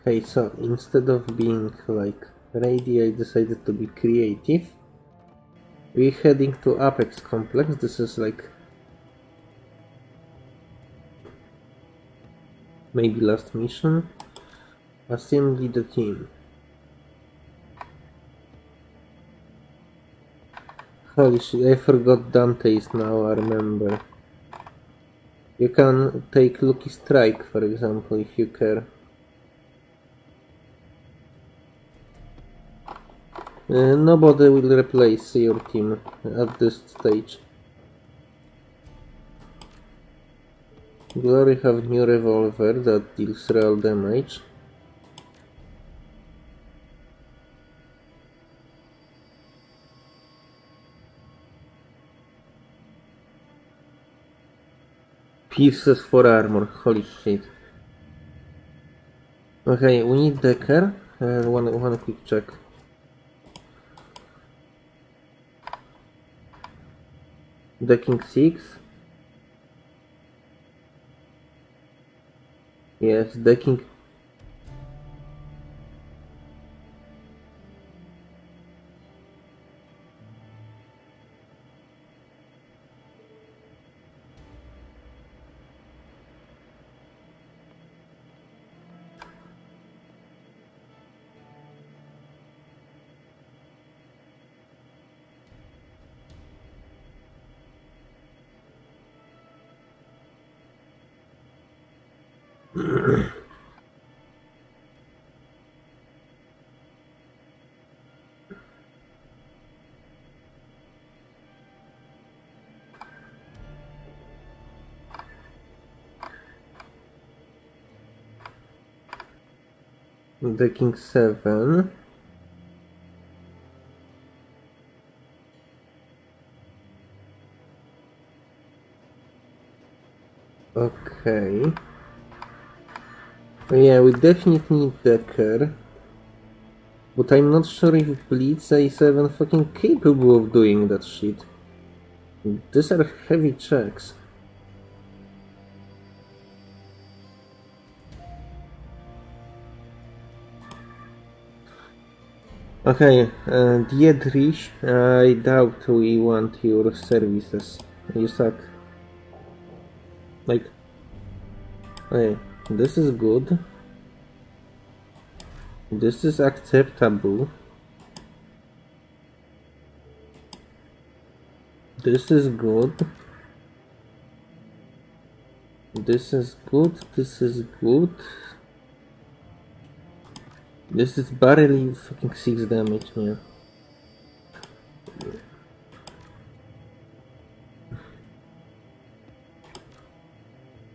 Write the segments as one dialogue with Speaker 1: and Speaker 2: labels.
Speaker 1: Okay, so instead of being like ready, I decided to be creative. We're heading to Apex Complex. This is like maybe last mission. Assembly the team. Holy shit, I forgot Dante is now, I remember. You can take Lucky Strike, for example, if you care. Uh, nobody will replace your team at this stage. Glory have new revolver that deals real damage. Pieces for armor, holy shit. Okay, we need Decker. Uh, one, one quick check. Decking 6. Yes, decking. Decking 7. Okay. Yeah, we definitely need Decker. But I'm not sure if Blitz A7 fucking capable of doing that shit. These are heavy checks. Okay, uh, Dietrich, I doubt we want your services. You suck. Like, okay, this is good. This is acceptable. This is good. This is good. This is good. This is barely fucking 6 damage, yeah.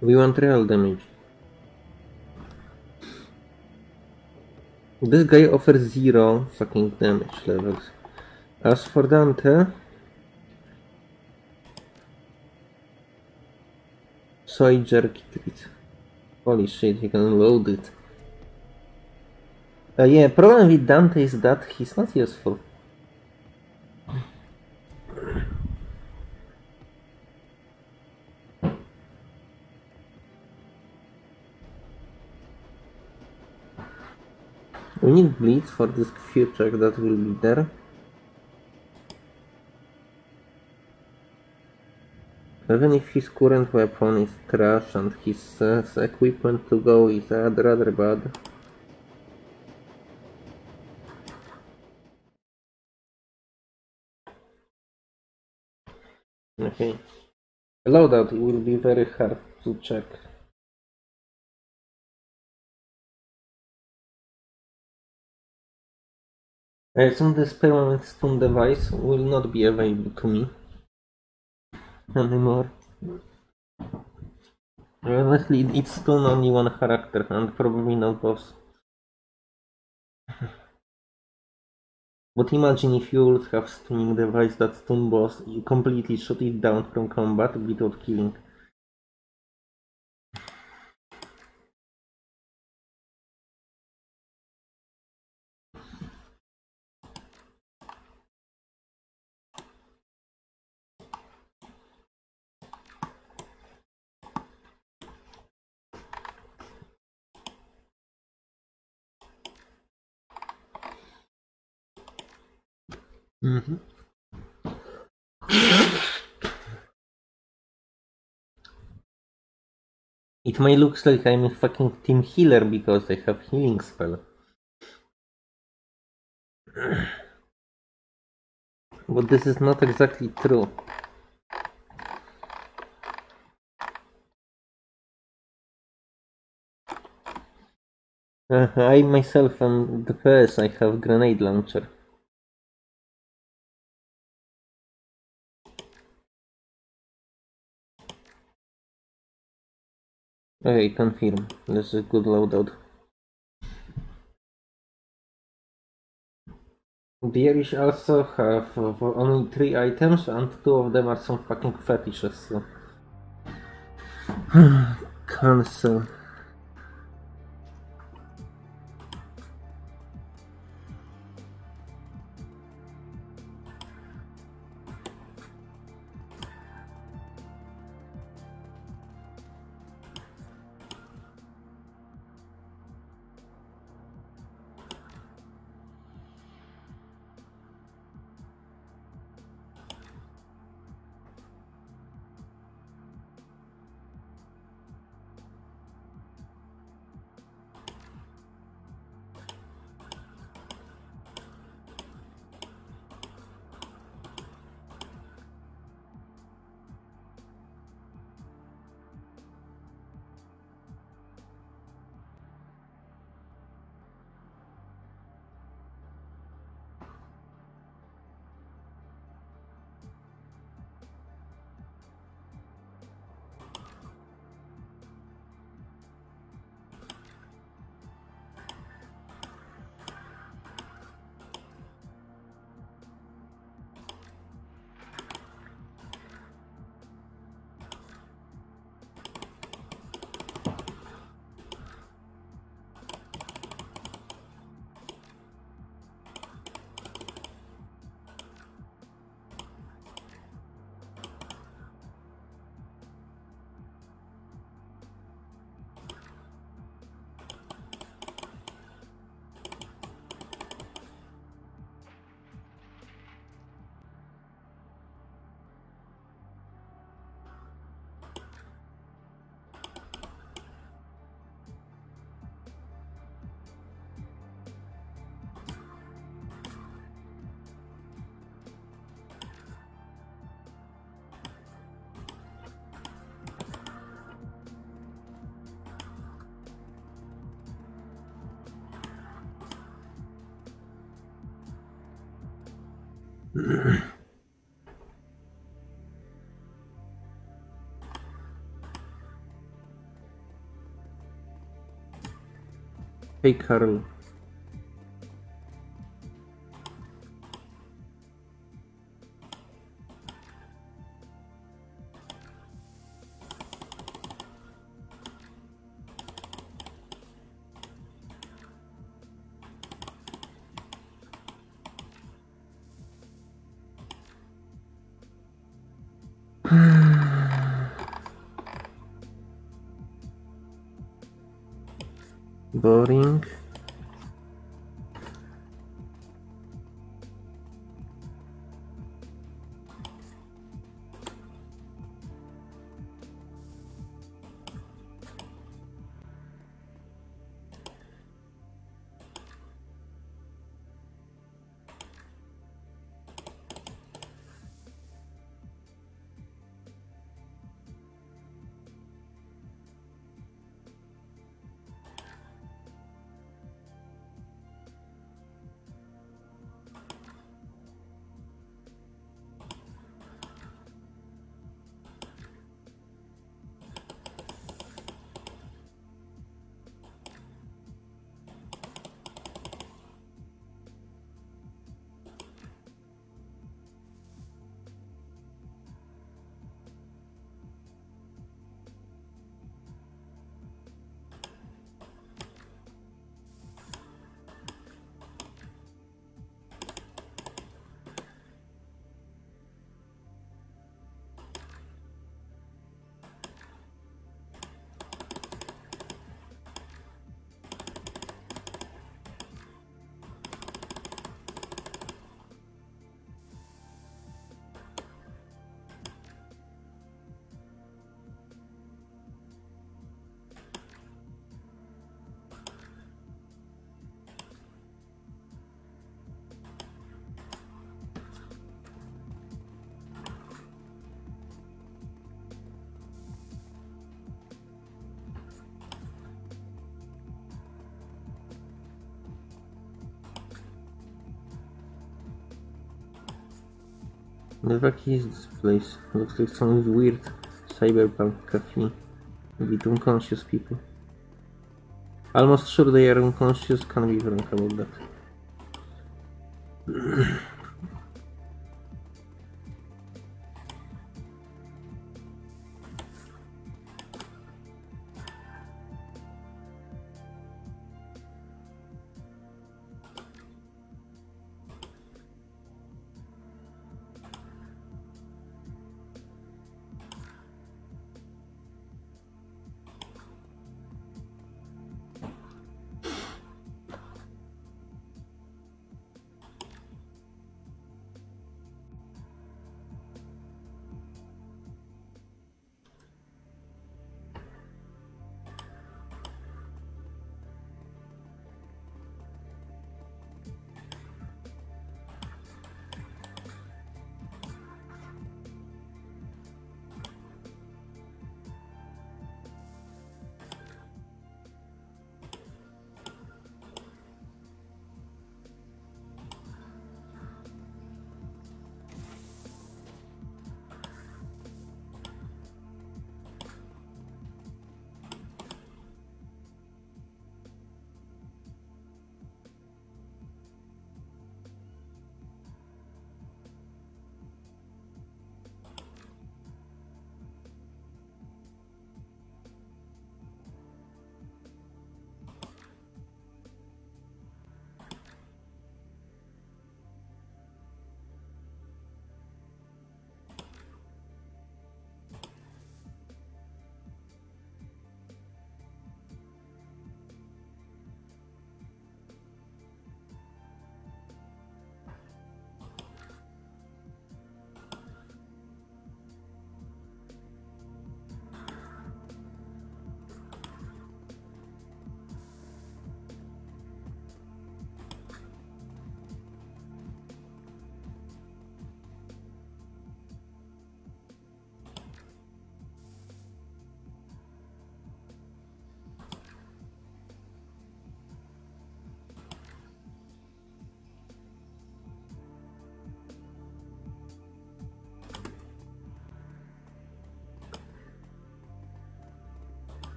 Speaker 1: We want real damage. This guy offers zero fucking damage levels. As for Dante... Soy jerky treat. Holy shit, he can load it. Uh, yeah, problem with Dante is that he's not useful. We need Blitz for this future that will be there. Even if his current weapon is trash and his uh, equipment to go is uh, rather bad. Okay. Loadout will be very hard to check. I assume this permanent stun device will not be available to me anymore. Honestly, it's stun only one character and probably not boss. But imagine if you would have stunning device that stun boss, you completely shut it down from combat without killing. Mm-hmm. It may look like I'm a fucking team healer because I have healing spell. But this is not exactly true. Uh, I myself am the PS, I have grenade launcher. Okay, confirm. This is good loadout. The Irish also have only three items and two of them are some fucking fetishes, so... Cancel. Hey Carl. The fuck is this place? Looks like some weird cyberpunk cafe. With unconscious people. Almost sure they are unconscious, can't be wrong about that.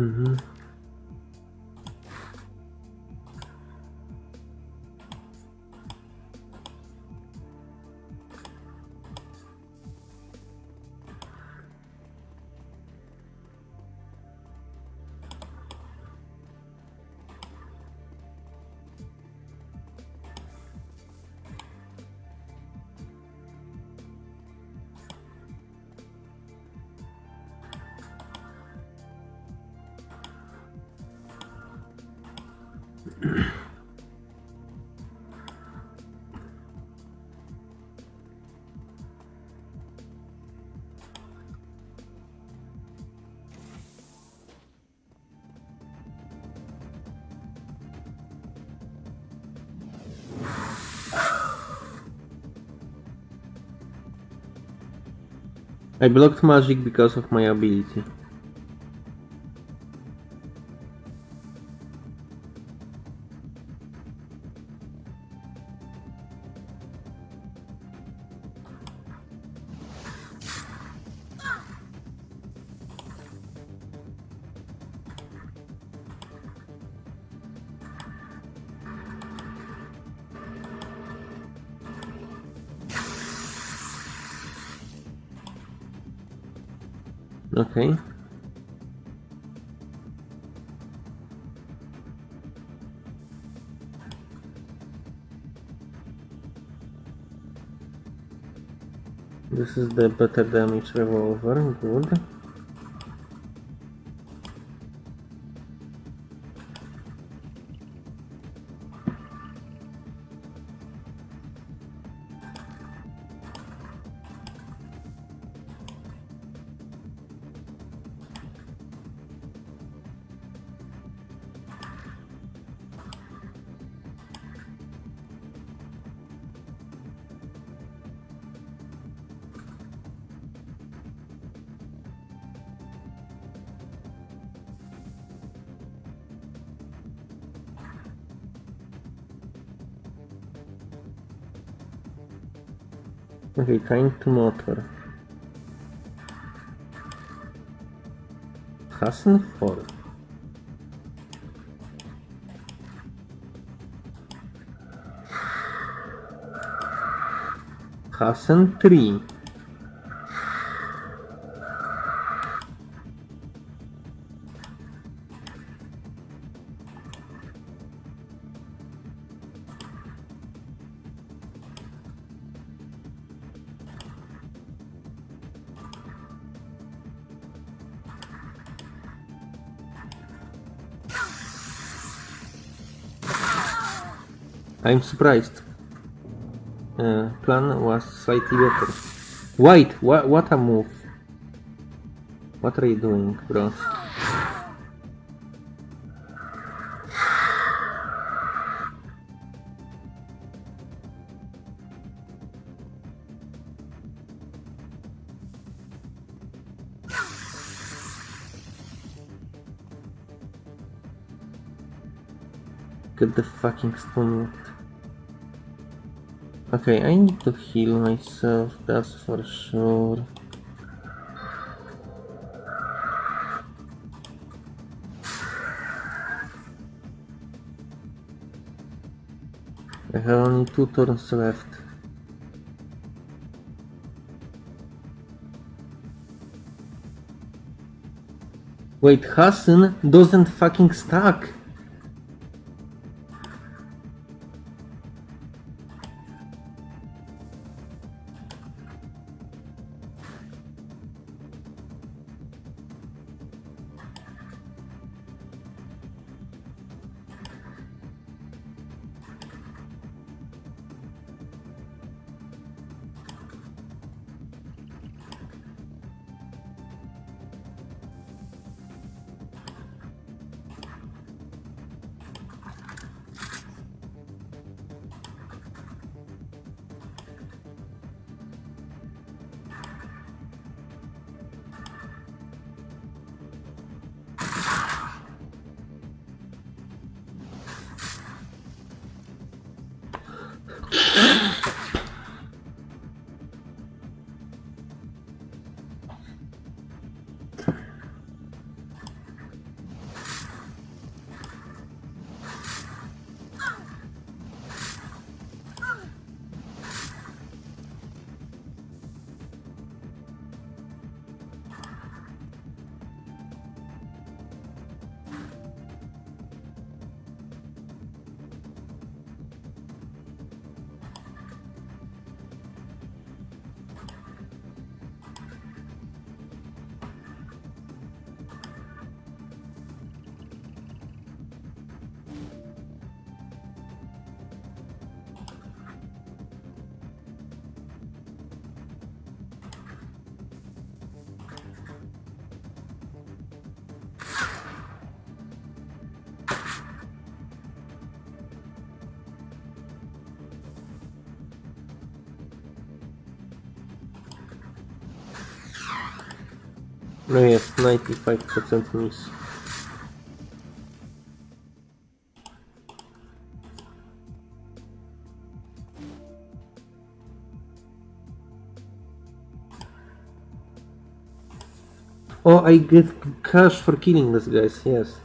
Speaker 1: Mm-hmm. I blocked magic because of my ability. Okay. This is the better damage revolver, good. Okay, time to motor. Hassan 4. Hassan 3. I'm surprised. Uh, plan was slightly better. Wait, what, what a move. What are you doing, bro? Get the fucking stone Okay, I need to heal myself, that's for sure. I have only two turns left. Wait, Hassan doesn't fucking stack. 5% Oh, I get cash for killing these guys, yes.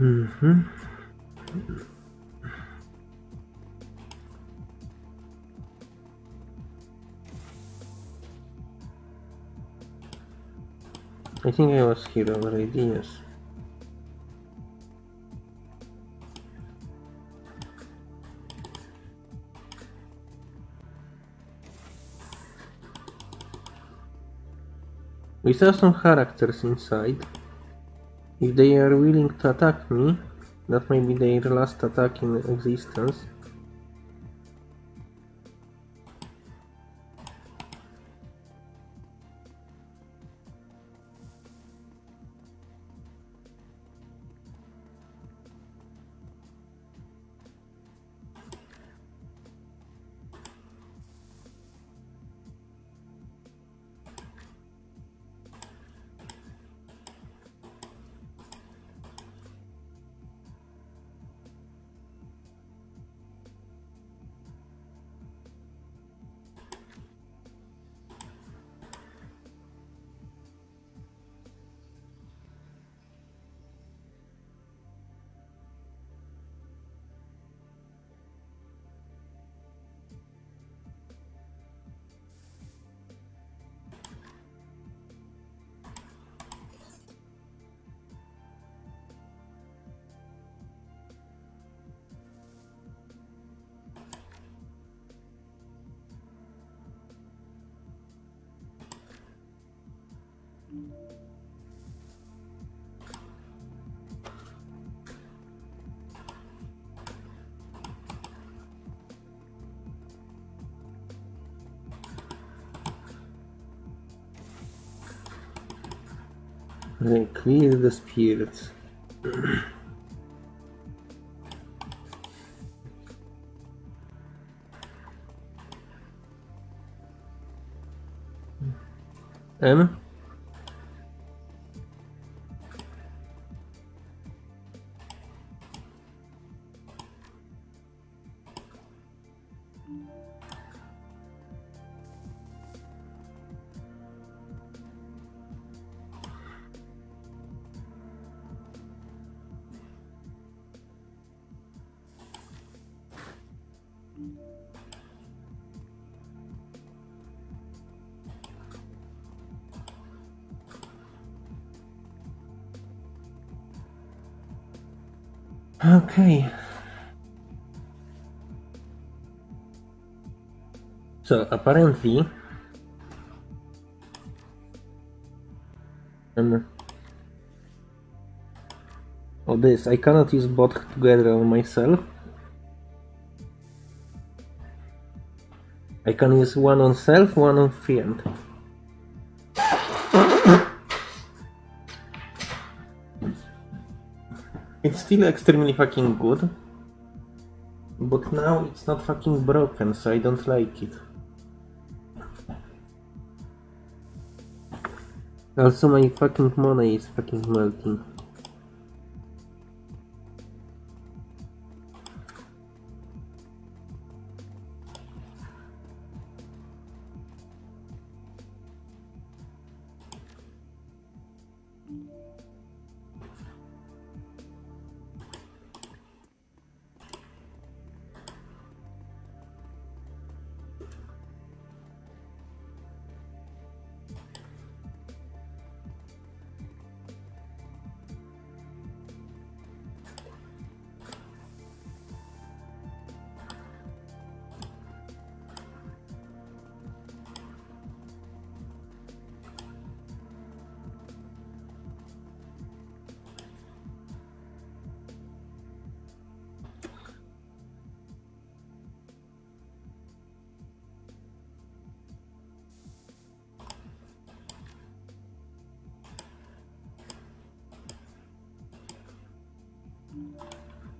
Speaker 1: Mm-hmm. I think I was here already, yes. We saw some characters inside. If they are willing to attack me, That may be their last attack in existence. Clear the spirits. M? So apparently, um, oh this I cannot use both together on myself. I can use one on self, one on fiend. It's still extremely fucking good. But now it's not fucking broken, so I don't like it. Also my fucking money is fucking melting.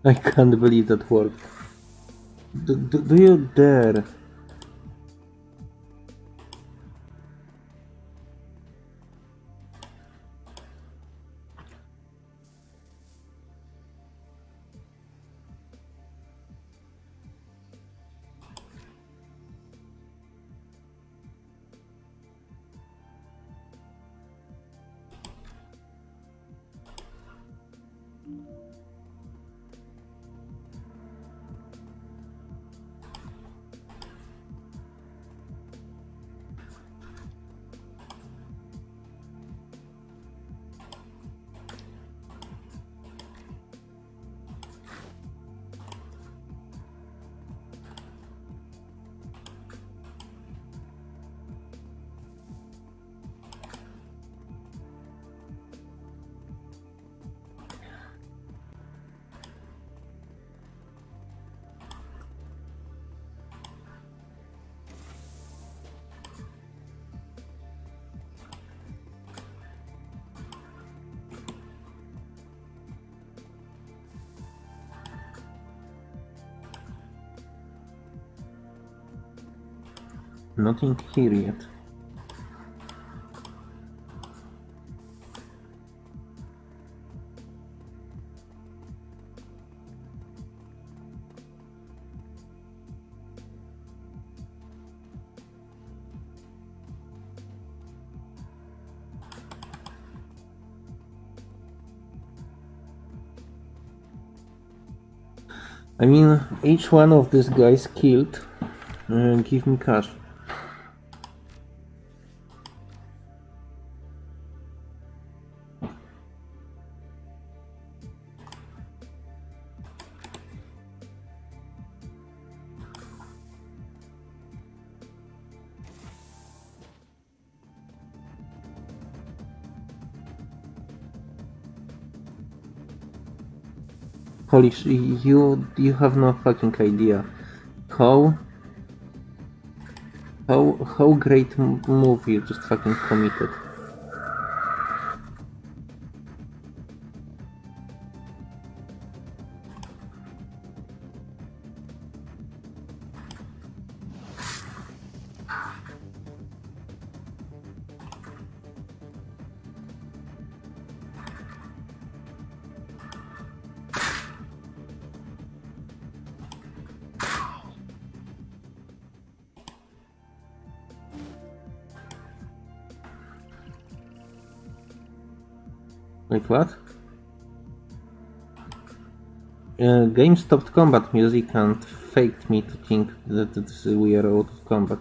Speaker 1: I can't believe that worked. Do, do, do you dare? I mean, each one of these guys killed uh, give me cash. You you have no fucking idea how how how great move you just fucking committed. Uh, game stopped combat music and faked me to think that we are out of combat.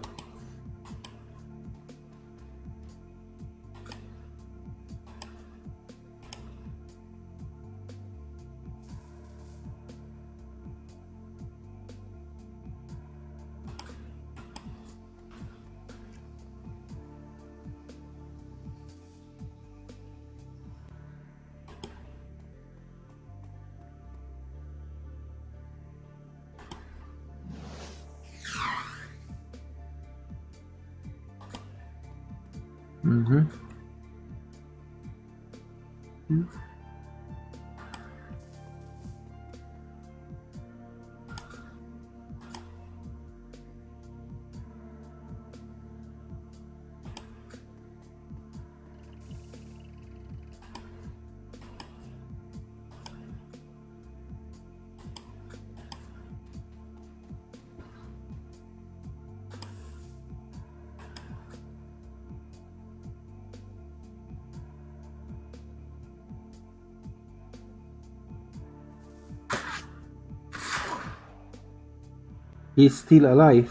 Speaker 1: He's still alive.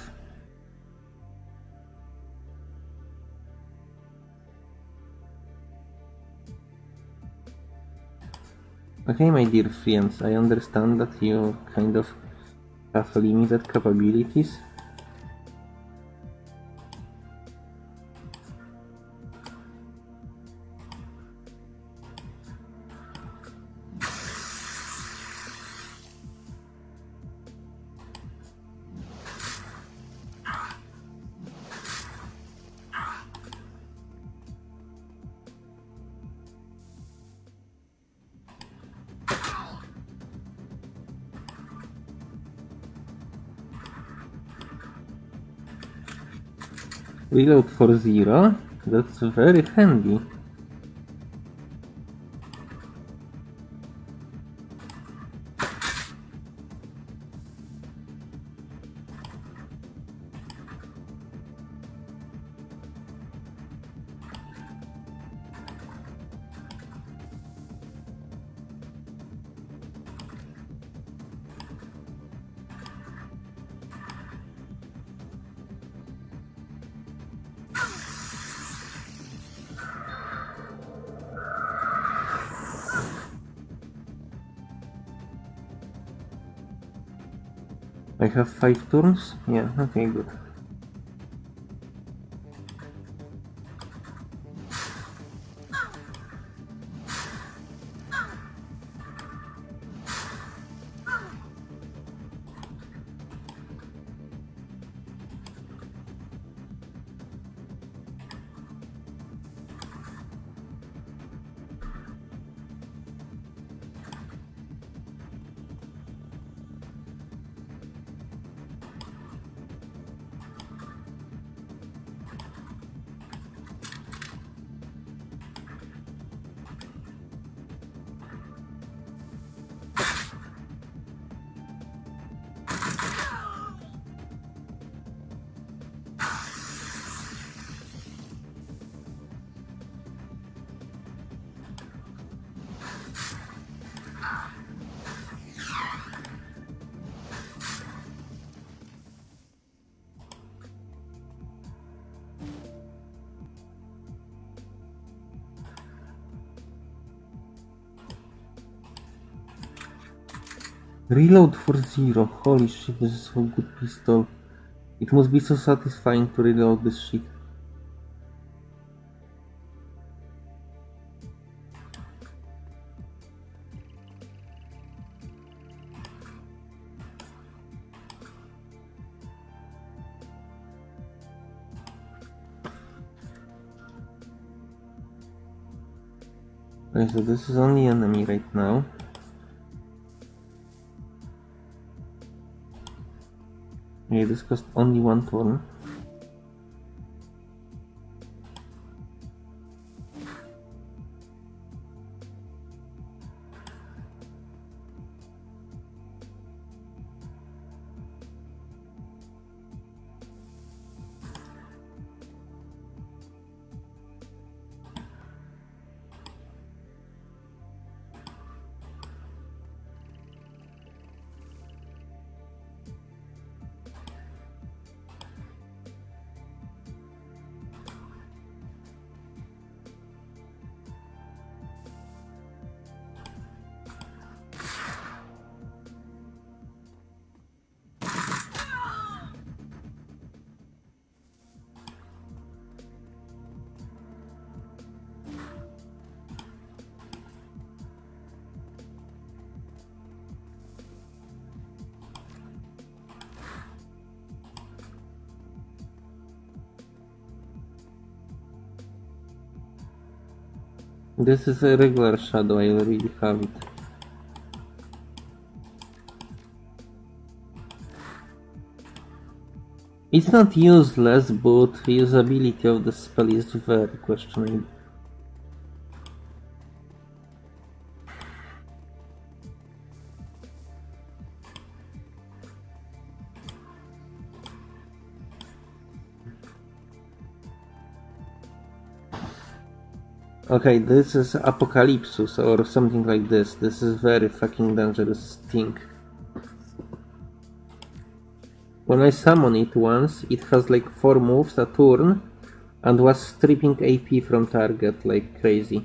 Speaker 1: Okay, my dear friends, I understand that you kind of have limited capabilities. Reload for zero. That's very handy. I have five turns? Yeah, okay, good. Reload for zero. Holy shit, this is so good pistol. It must be so satisfying to reload this shit. Okay, so this is only enemy right now. Cost only one turn. This is a regular shadow, I already have it. It's not useless, but the usability of the spell is very questionable. Okay, this is Apocalypsus or something like this. This is very fucking dangerous thing. When I summon it once, it has like 4 moves a turn and was stripping AP from target like crazy.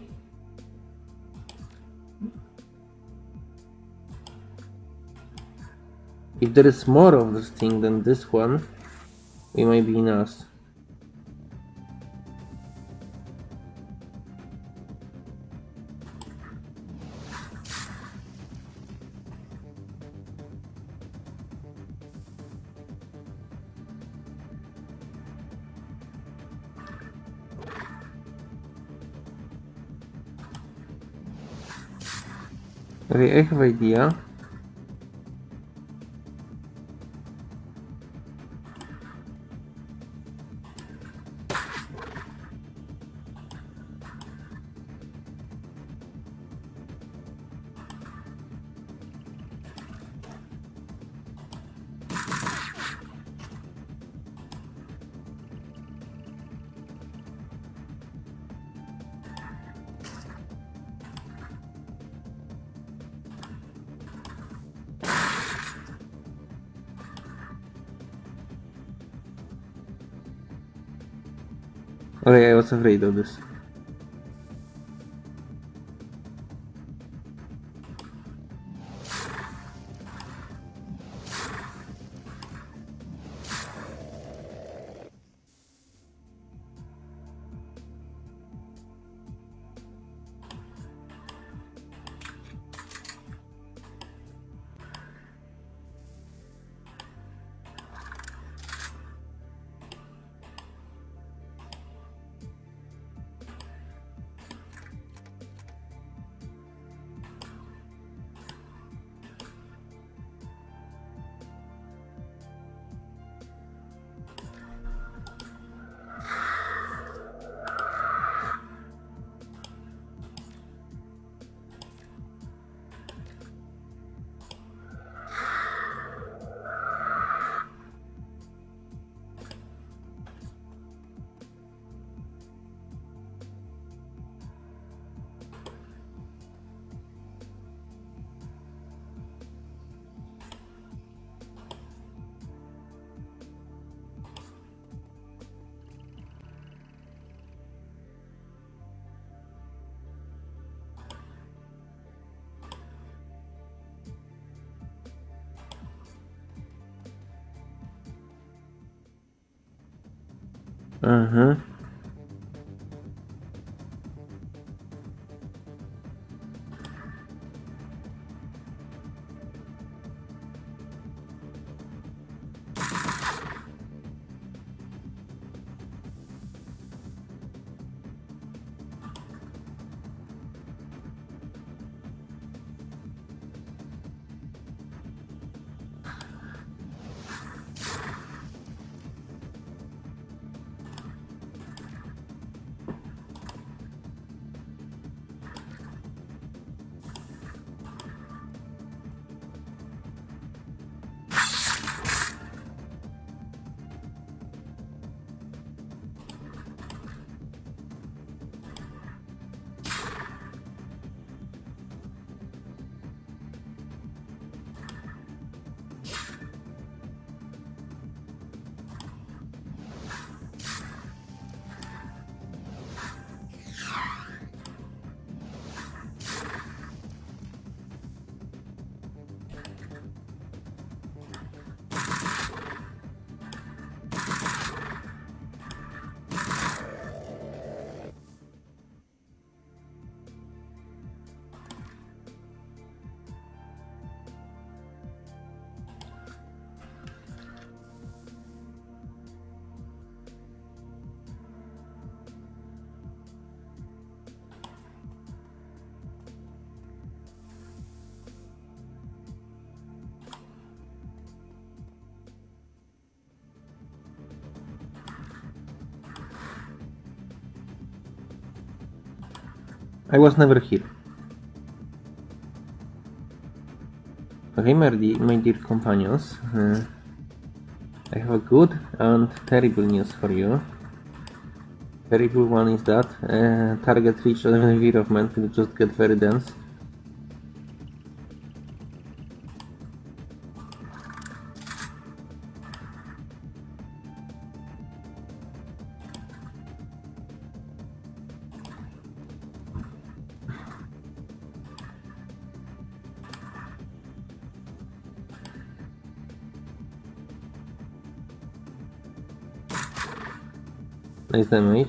Speaker 1: If there is more of this thing than this one, we might be in us. Okay, I have idea. Okay, I was I was never here. Okay, my dear, my dear companions, uh, I have a good and terrible news for you. Terrible one is that uh, target reach 11 V of man will just get very dense. Nice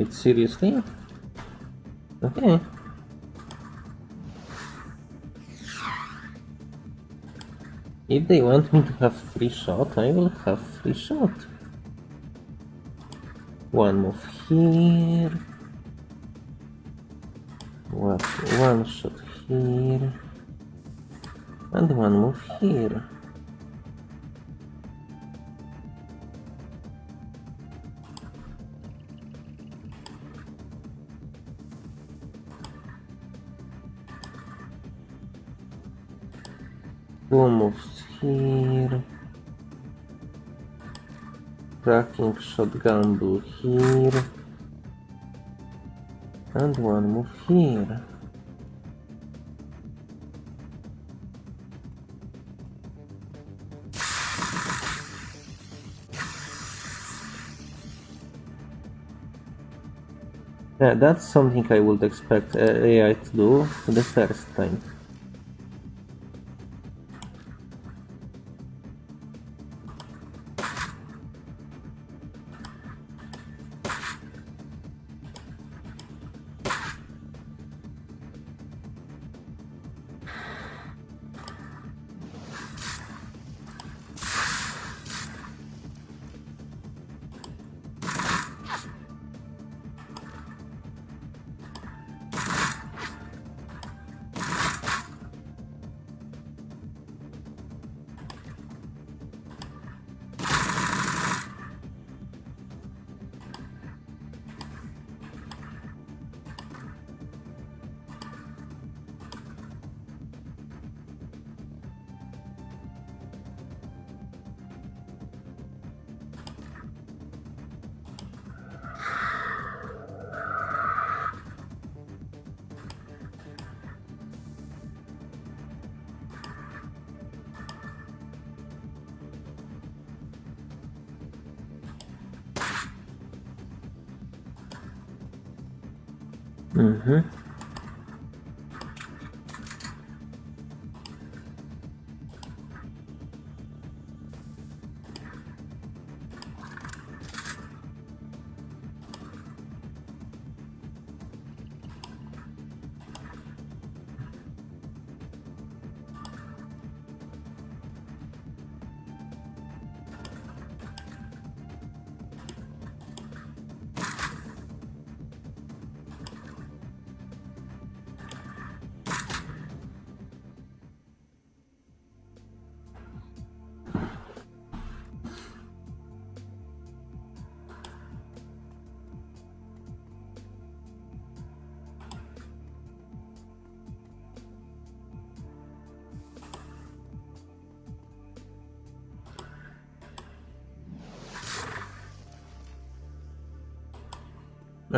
Speaker 1: Wait, seriously? Okay. If they want me to have free shot, I will have free shot. One move here. What? One shot here. And one move here. cracking shotgun blue here and one move here Yeah, that's something I would expect AI to do the first time.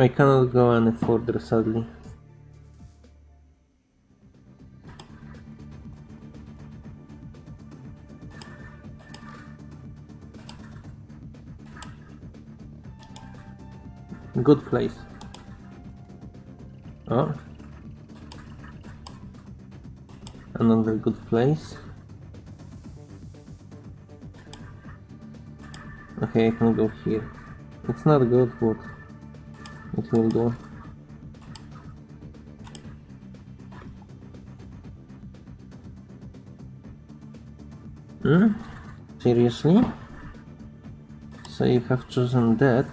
Speaker 1: I cannot go any further sadly. Good place. Oh. Another good place. Okay, I can go here. It's not good, but will. Hmm? Seriously? So you have chosen that?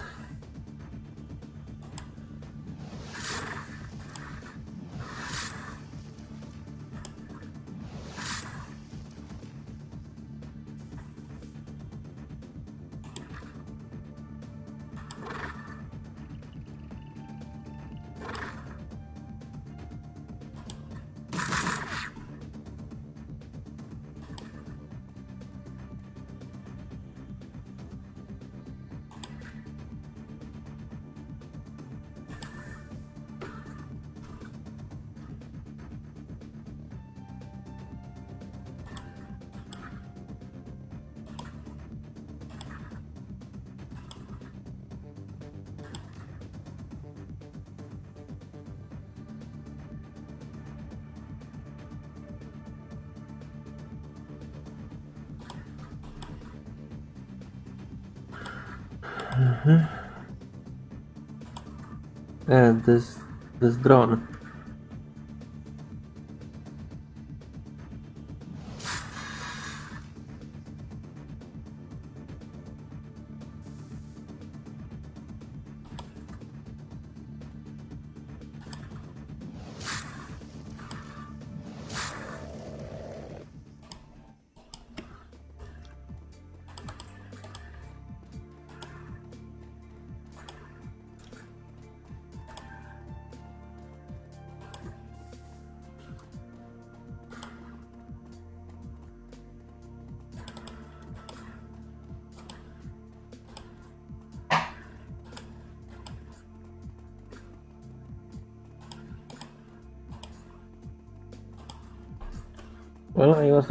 Speaker 1: And this this drone.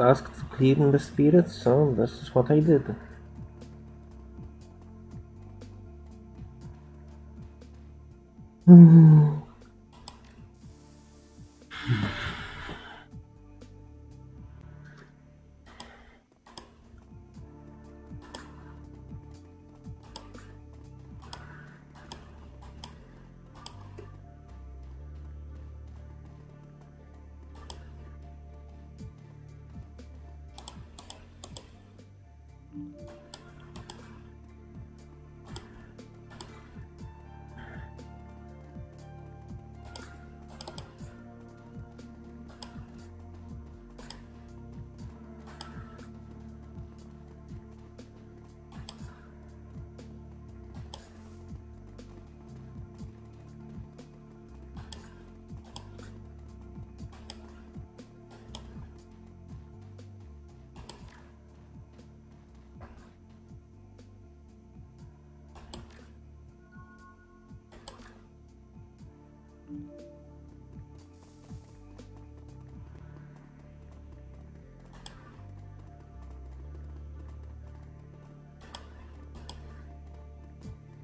Speaker 1: Asked to clean the spirits, so this is what I did. Hmm.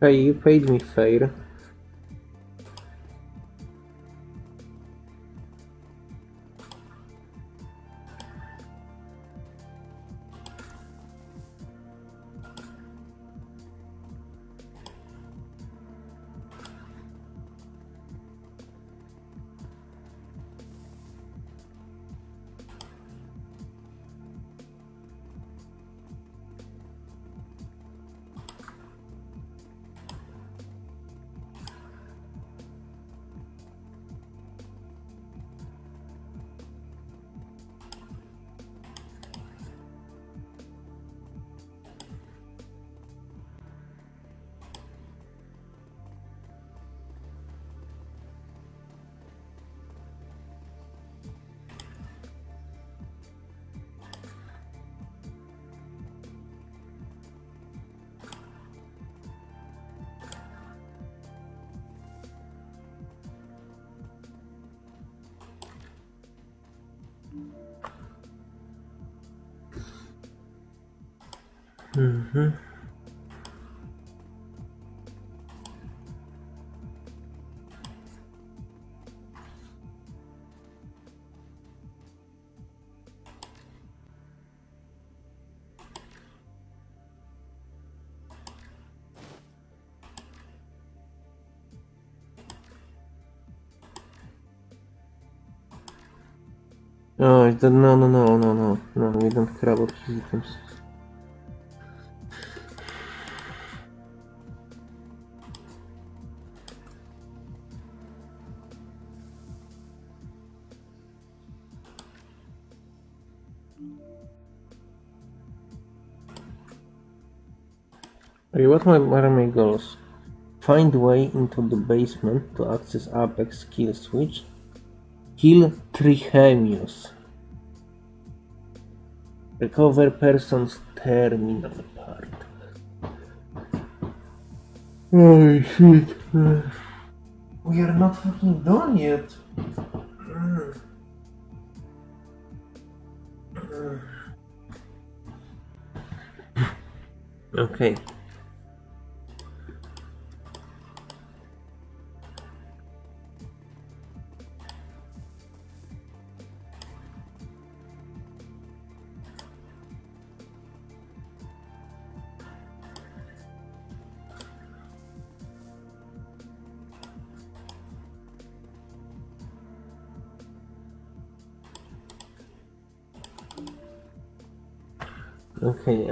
Speaker 1: Hey, you paid Oh, no, no, no, no, no, no, we don't care about items. Okay, what are my goals? Find way into the basement to access Apex kill switch. Kill Trihemius. Recover person's terminal part. Oh shit. We are not fucking done yet. Okay.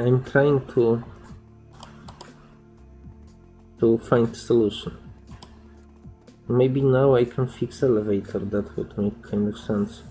Speaker 1: I'm trying to to find solution. Maybe now I can fix elevator, that would make kind of sense.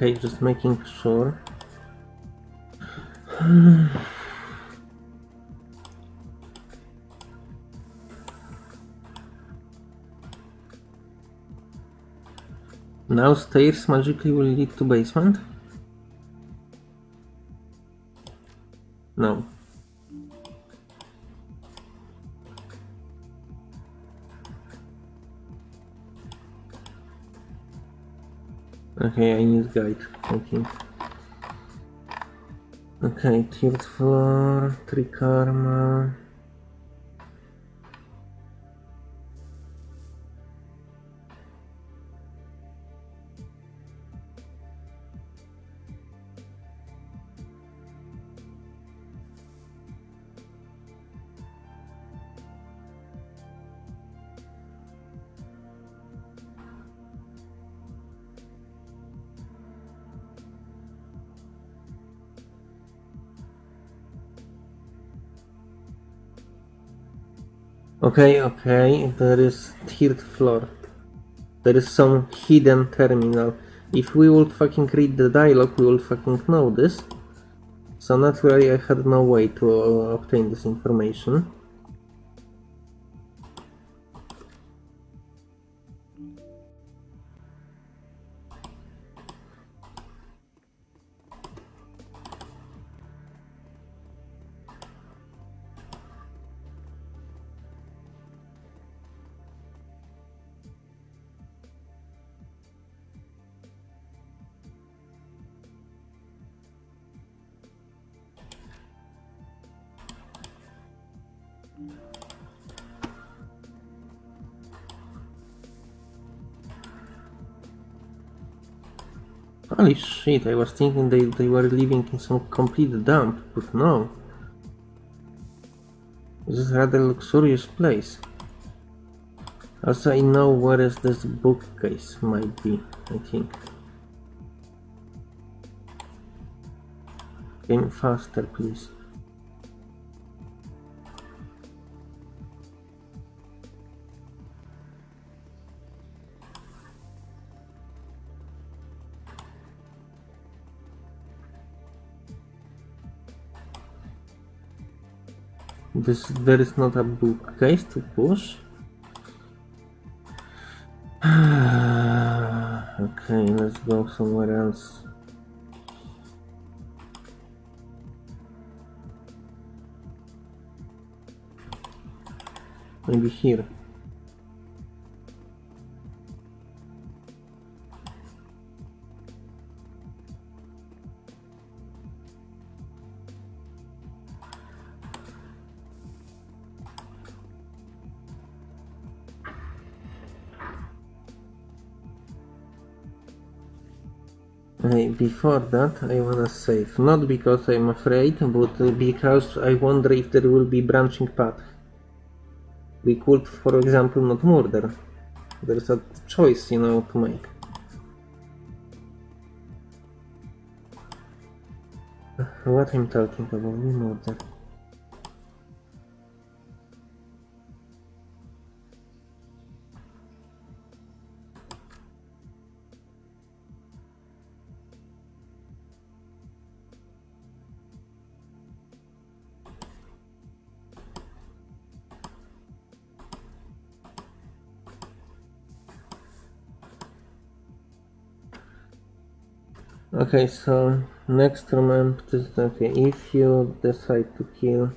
Speaker 1: Okay, just making sure. Now stairs magically will lead to basement? Okay, third floor, Trikarma. Okay, okay, there is third floor. There is some hidden terminal. If we would fucking read the dialogue, we would fucking know this. So naturally I had no way to uh, obtain this information. Shit, I was thinking they, they were living in some complete dump, but no. This is a rather luxurious place. Also, I know where is this bookcase might be, I think. Game faster, please. This, there is not a bookcase to push. okay, let's go somewhere else. Maybe here. Before that I wanna save. Not because I'm afraid, but because I wonder if there will be branching path. We could, for example, not murder. There's a choice, you know, to make. What I'm talking about, we murder. Okay, so next remember okay, if you decide to kill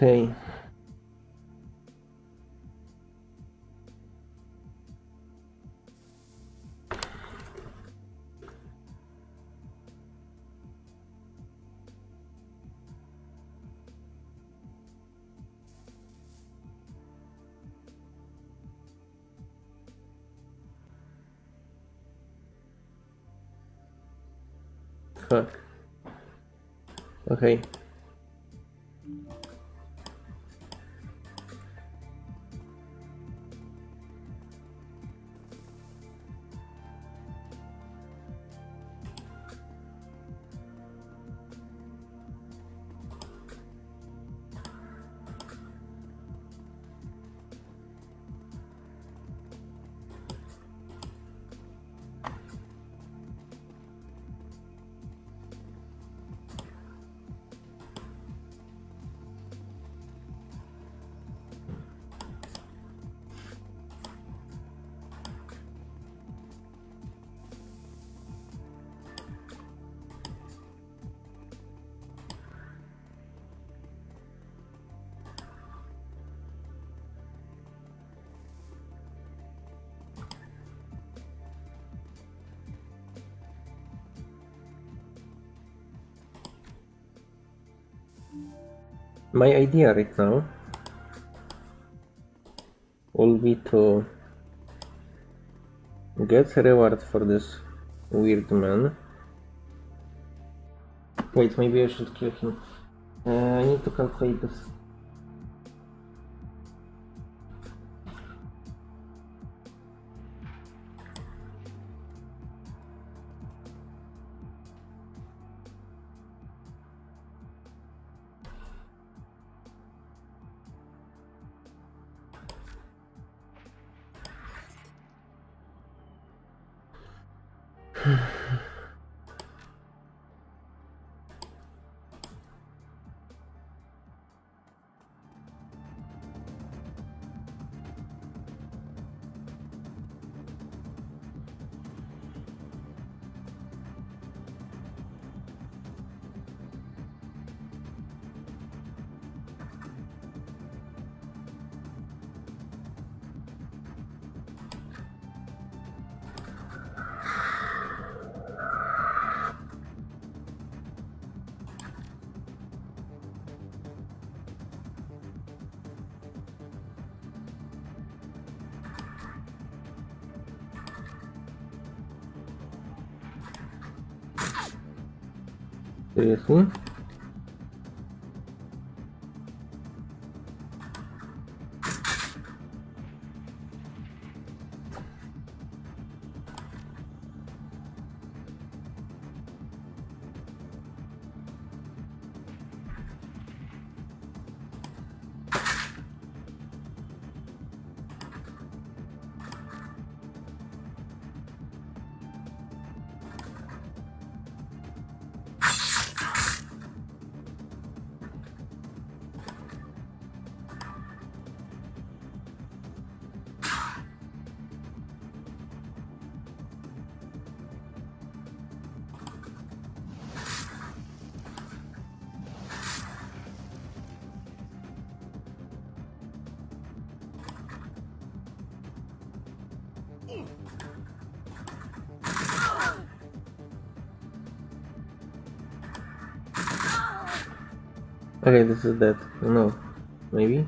Speaker 1: Okay. Okay. My idea right now will be to get reward for this weird man. Wait, maybe I should kill him. Uh, I need to calculate this. Okay, this is dead. No. Maybe?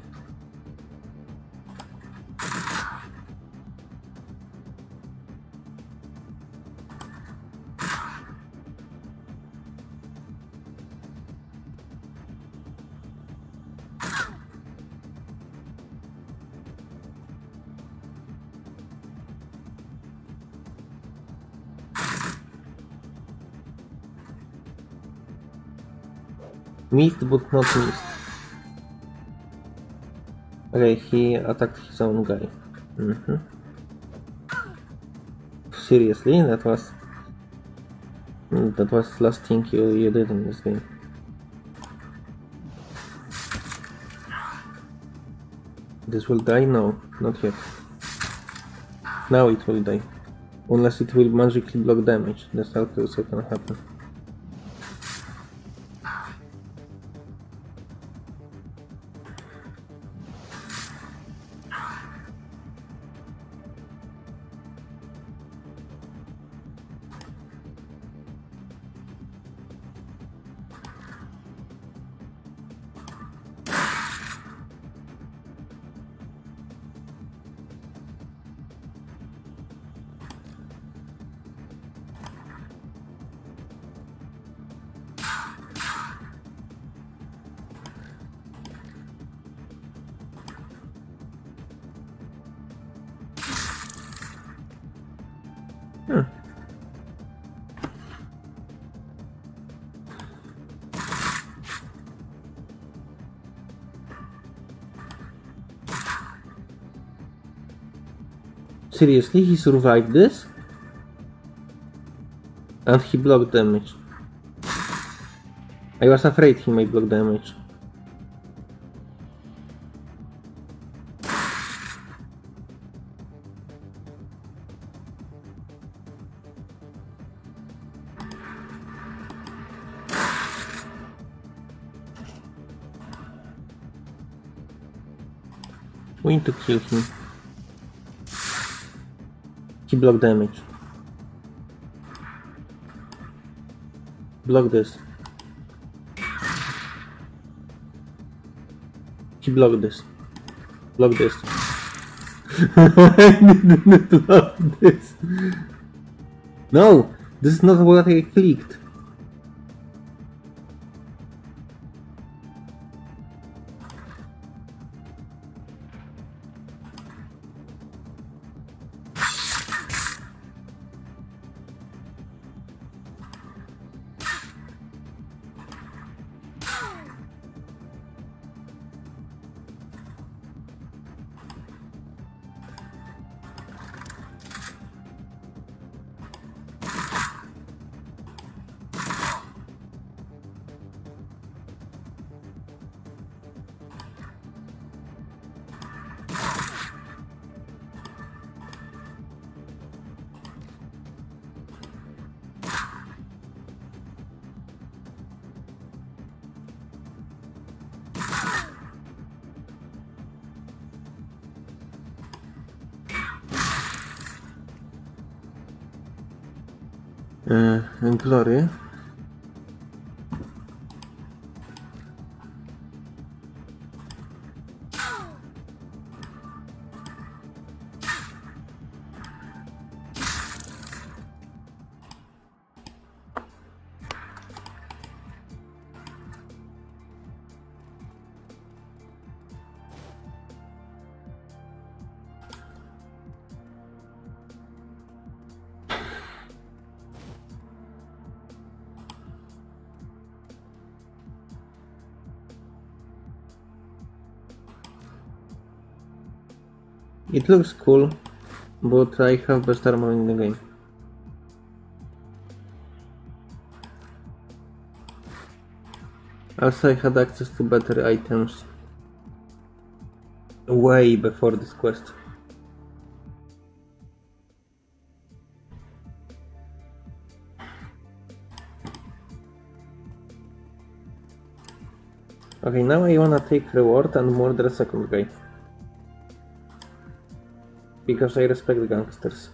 Speaker 1: Missed but not missed. Okay, he attacked his own guy. Mhm. Seriously, that was that was last thing you, you did in this game. This will die? No, not yet. Now it will die. Unless it will magically block damage. That's also can happen. Seriously, he survived this? And he blocked damage. I was afraid he might block damage. We need to kill him. He block damage. Block this. He block this. Block this. I didn't block this. No! This is not what I clicked. It looks cool, but I have best armor in the game. Also I had access to better items way before this quest. Okay, now I wanna take reward and murder second guy. Because I respect gangsters.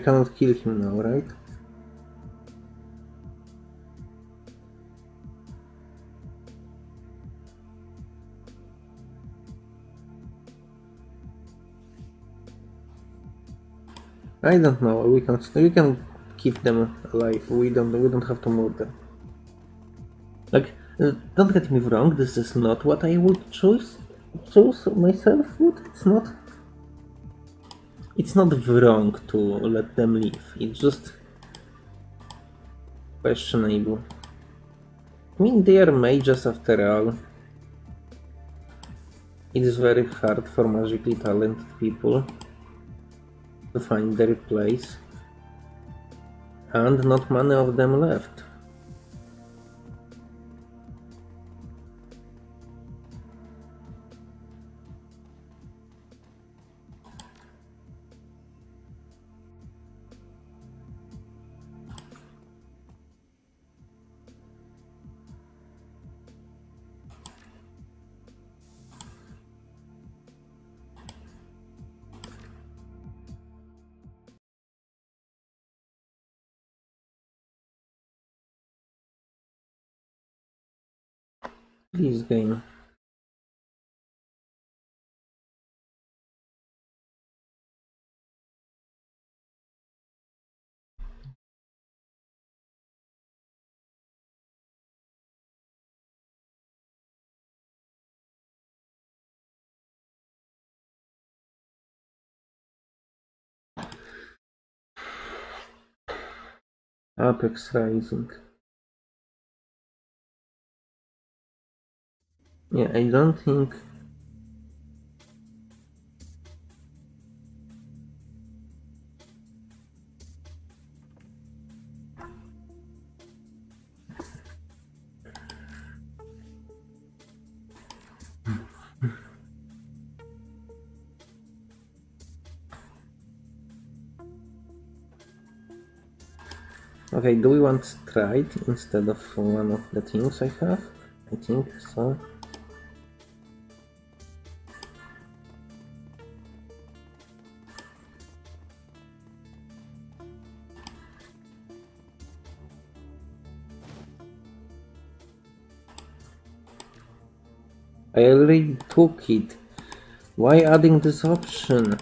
Speaker 1: Cannot kill him now, right? I don't know. We can we can keep them alive. We don't we don't have to murder. Like, don't get me wrong. This is not what I would choose. Choose myself. Would it's not. It's not wrong to let them leave. It's just questionable. I mean, they are mages after all. It is very hard for magically talented people to find their place, and not many of them left. Game. Apex Rising. Yeah, I don't think Okay, do we want Stride instead of one of the things I have? I think so. I already took it. Why adding this option?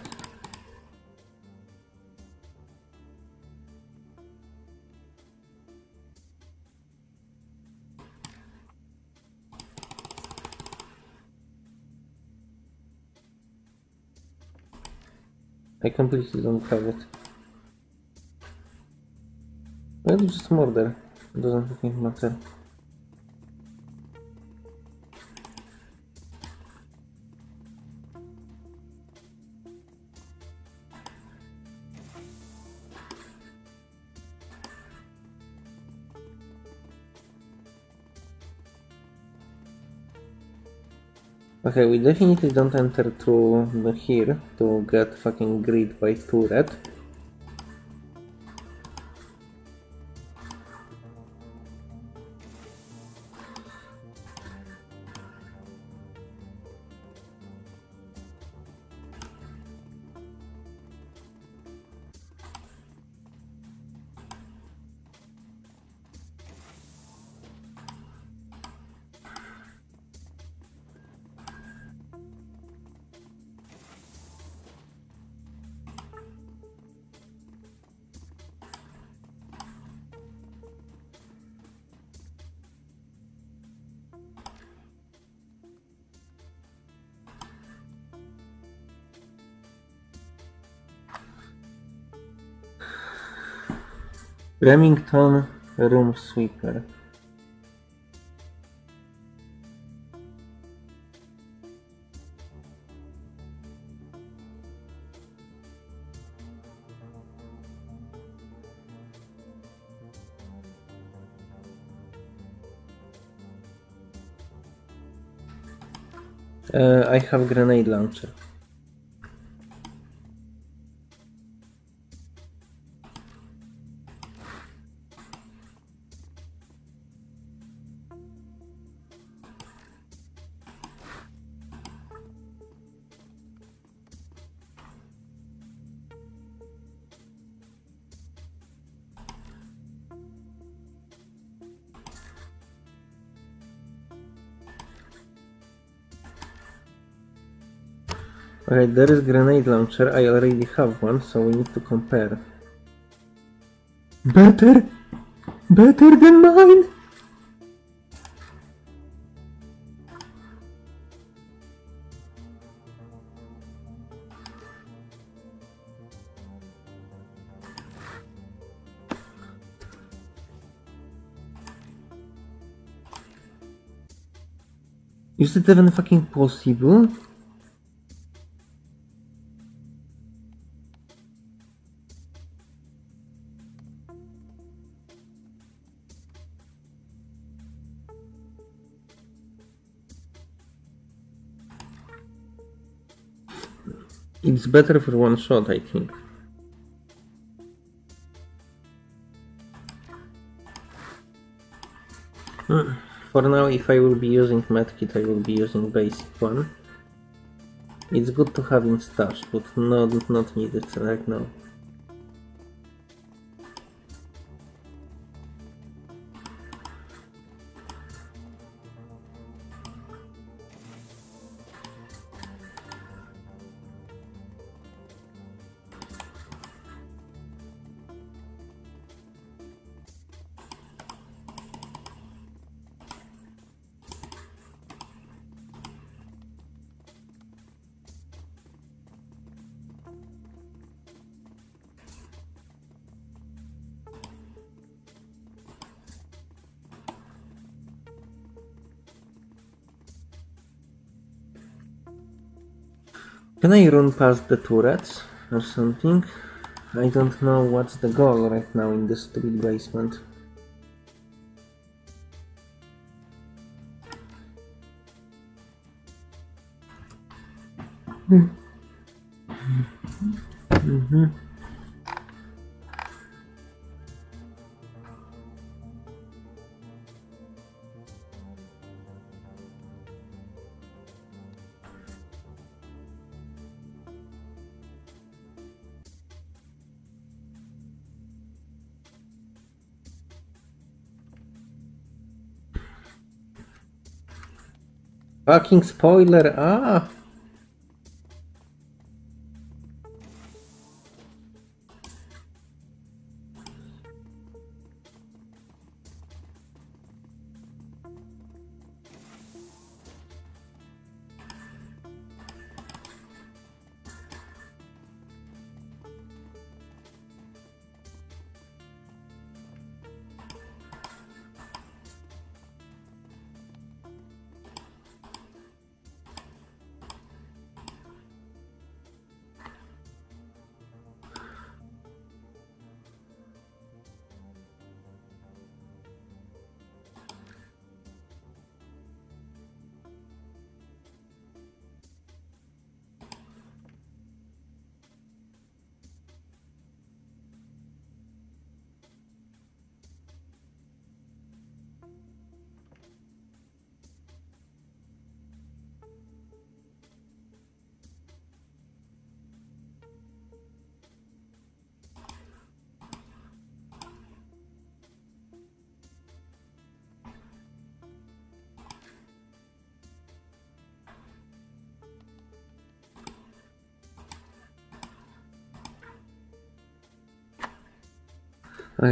Speaker 1: I completely don't have it. Well, just murder. Doesn't fucking matter. Okay, we definitely don't enter through here to get fucking greeted by turret. Remington Room Sweeper. Uh, I have grenade launcher. There is grenade launcher. I already have one, so we need to compare. Better! Better than mine! Is it even fucking possible? Better for one shot, I think. Hmm. For now, if I will be using medkit, I will be using basic one. It's good to have in stash, but not, not needed right now. Can I run past the turrets or something? I don't know what's the goal right now in the stupid basement. Fucking spoiler, ah!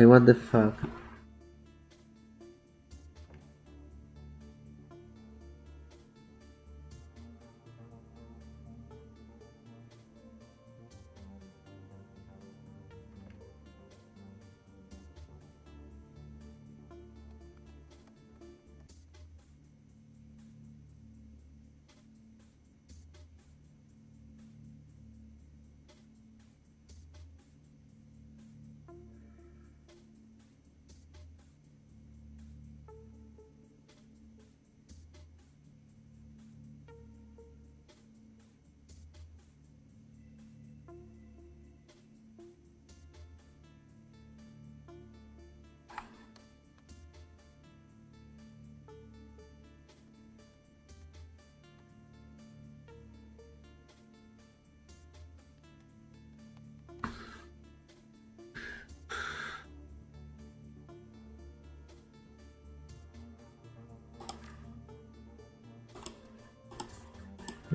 Speaker 1: What the fuck?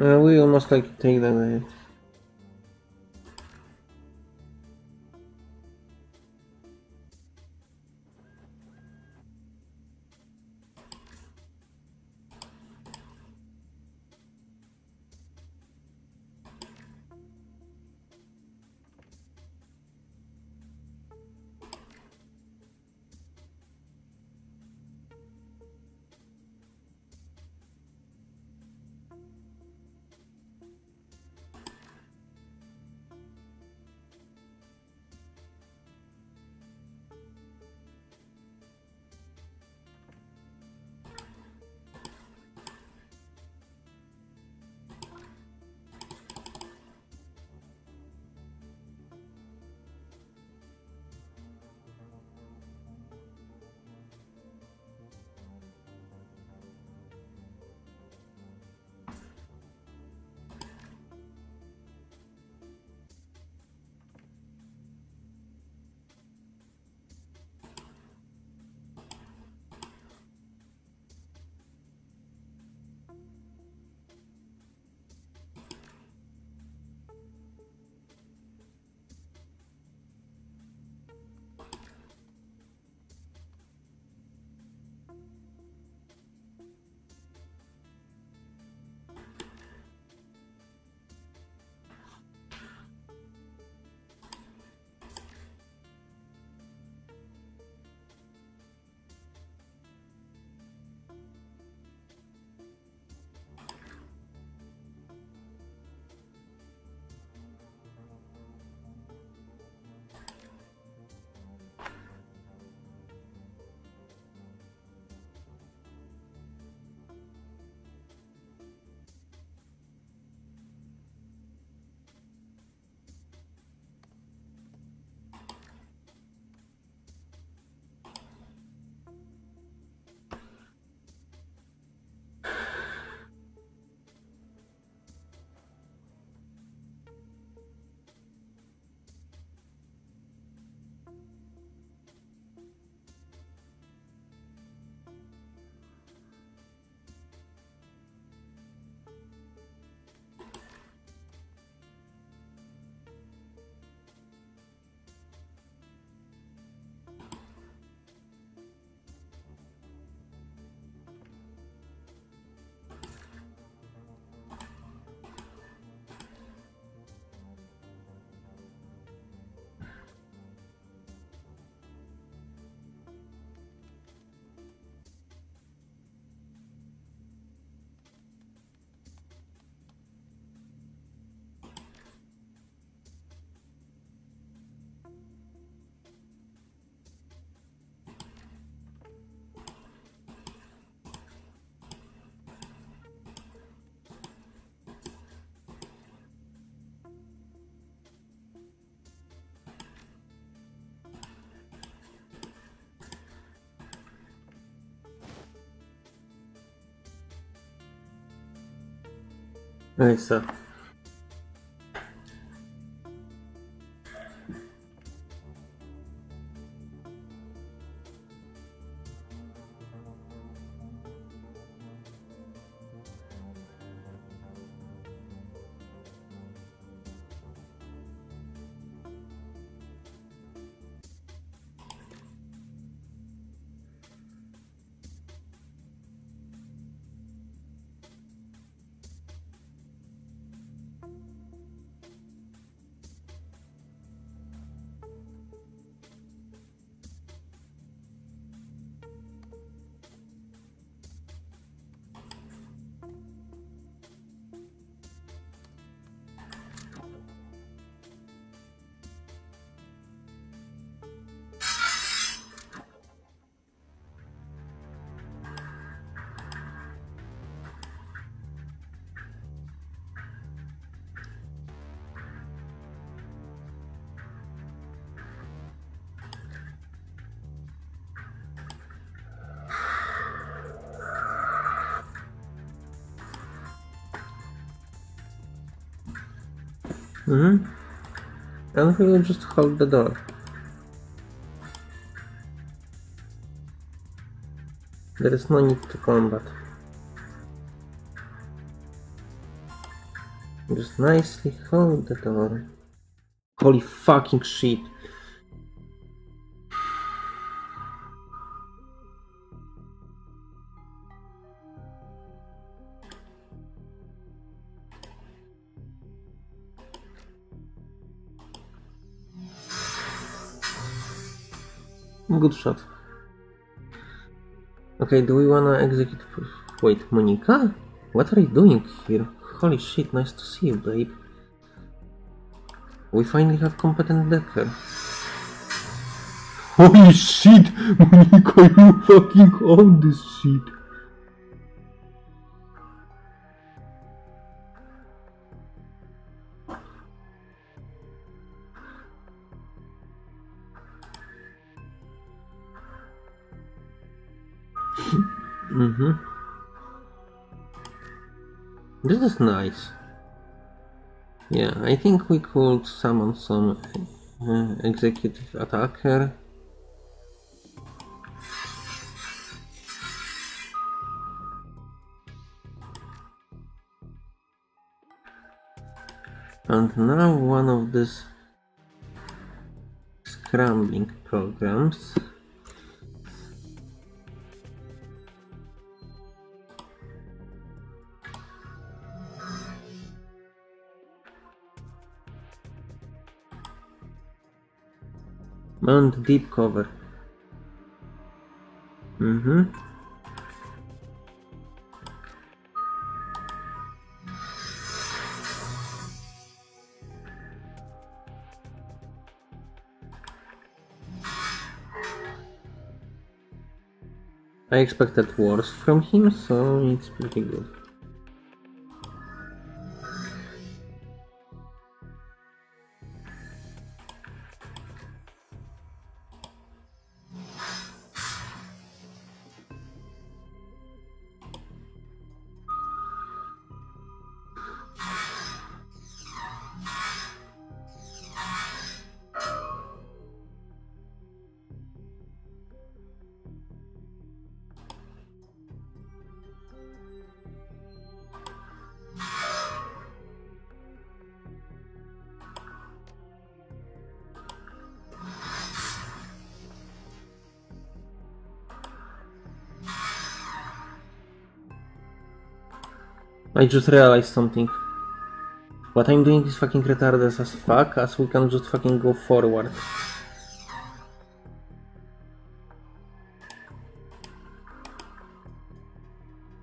Speaker 1: Uh, we almost like take that. Nice. Mm-hmm. And he will just hold the door. There is no need to combat. Just nicely hold the door. Holy fucking shit. Shot. Okay, do we wanna execute... Wait, Monica? What are you doing here? Holy shit, nice to see you, babe. We finally have competent decker. Holy shit! Monica, you fucking own this shit. This is nice. Yeah, I think we could summon some uh, executive attacker. And now one of these scrambling programs Mount deep cover. Mm-hmm. I expected worse from him, so it's pretty good. I just realized something. What I'm doing is fucking retarded as fuck, as we can just fucking go forward.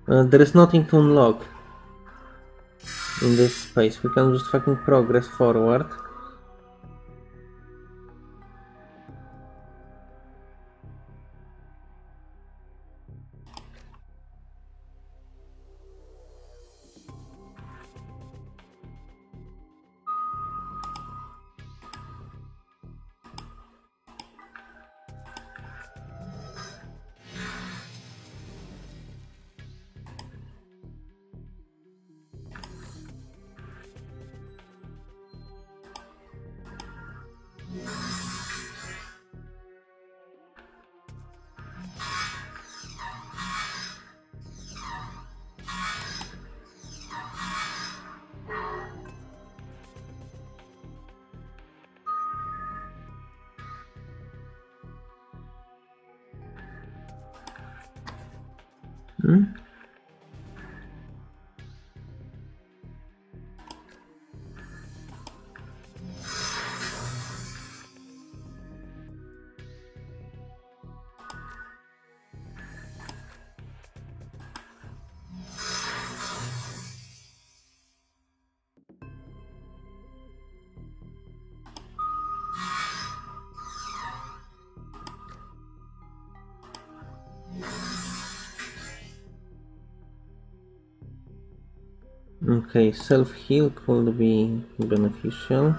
Speaker 1: Uh, there is nothing to unlock in this space. We can just fucking progress forward. Self-heal could be beneficial.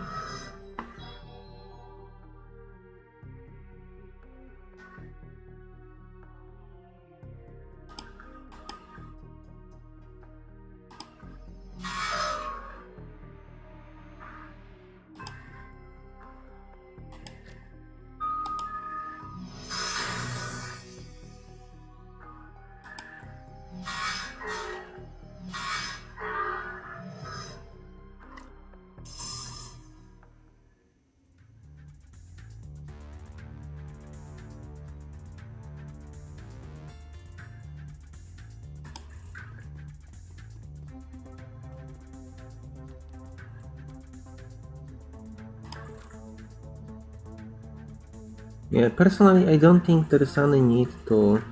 Speaker 1: Yeah, personally, I don't think there's any need to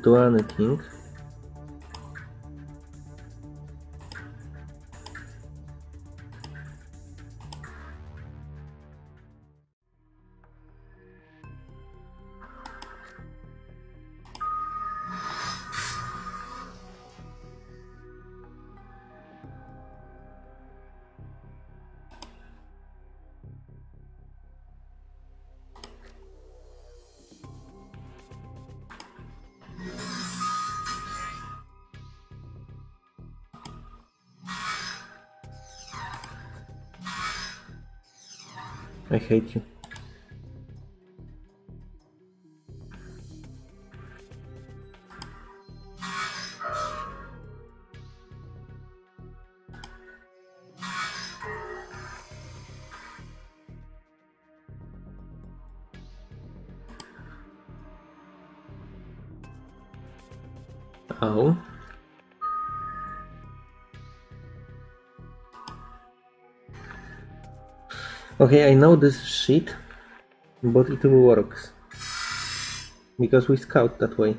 Speaker 1: do anything. I hate you. Okay, I know this shit, but it will works. Because we scout that way.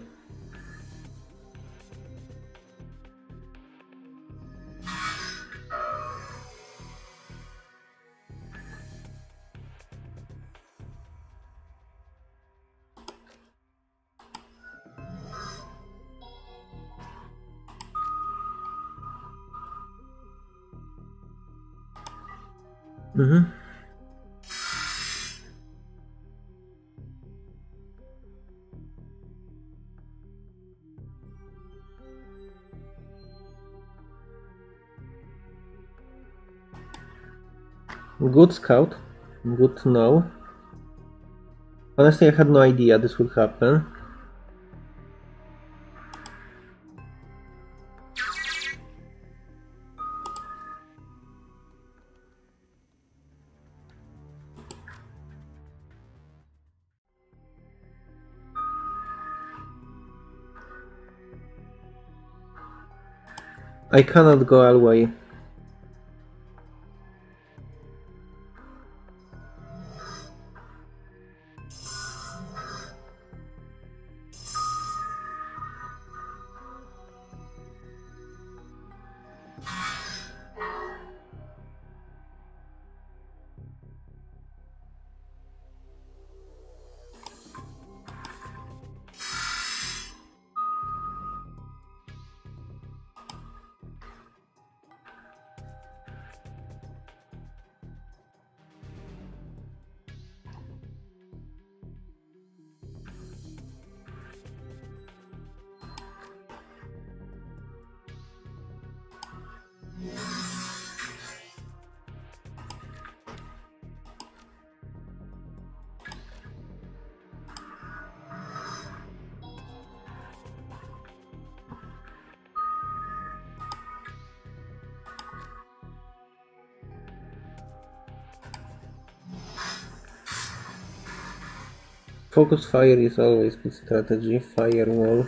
Speaker 1: Good. Good to know. Honestly, I had no idea this would happen. I cannot go away. Focus fire is always good strategy. Firewall.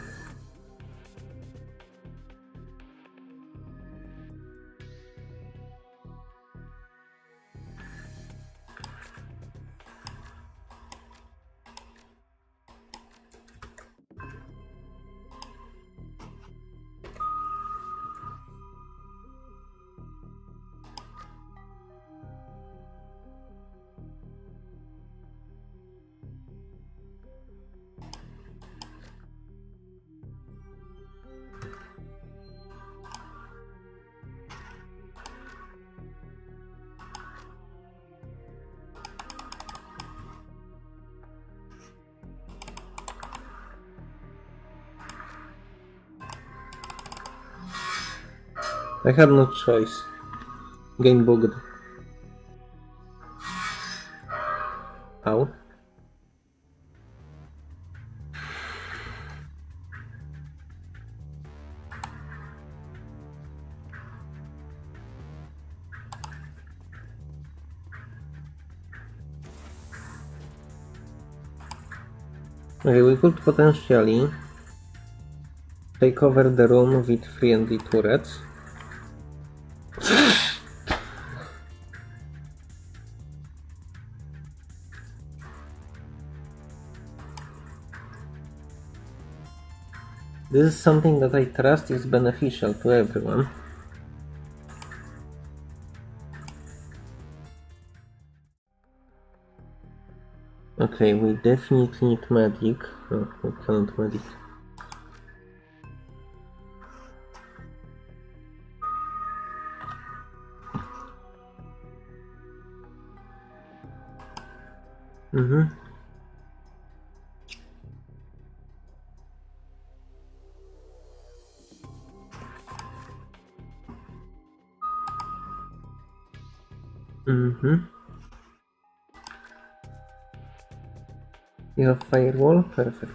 Speaker 1: I had no choice. Game bugged. Ow. Okay, we could potentially take over the room with friendly turrets. This is something that I trust is beneficial to everyone. Okay, we definitely need medic. Oh, we can't medic. Mm-hmm. Mm-hmm. You have firewall? Perfect.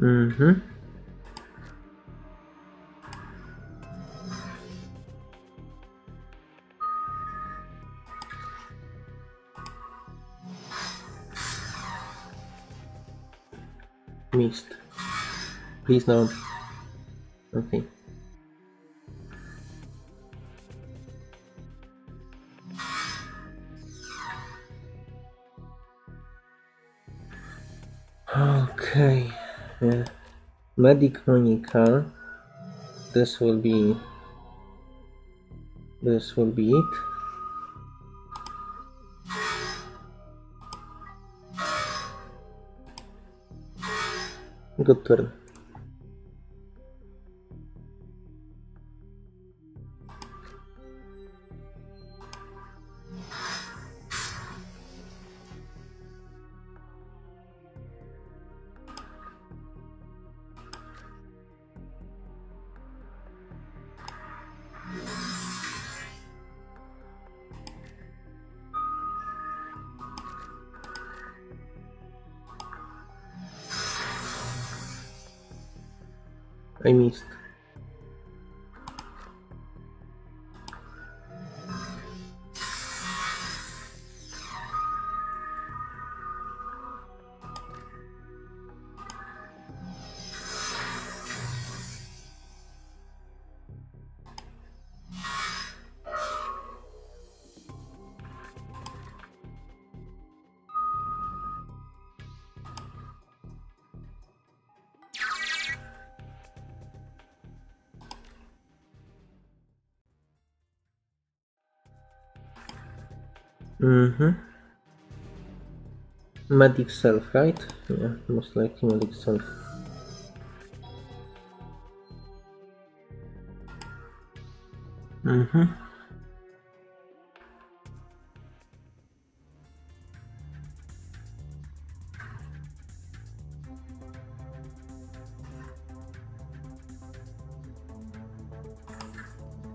Speaker 1: Mm-hmm. Please no. Okay. Okay. Yeah. Medic Monica. This will be. This will be it. Good turn. Medic self, right? Yeah, most likely medic self. Mm-hmm.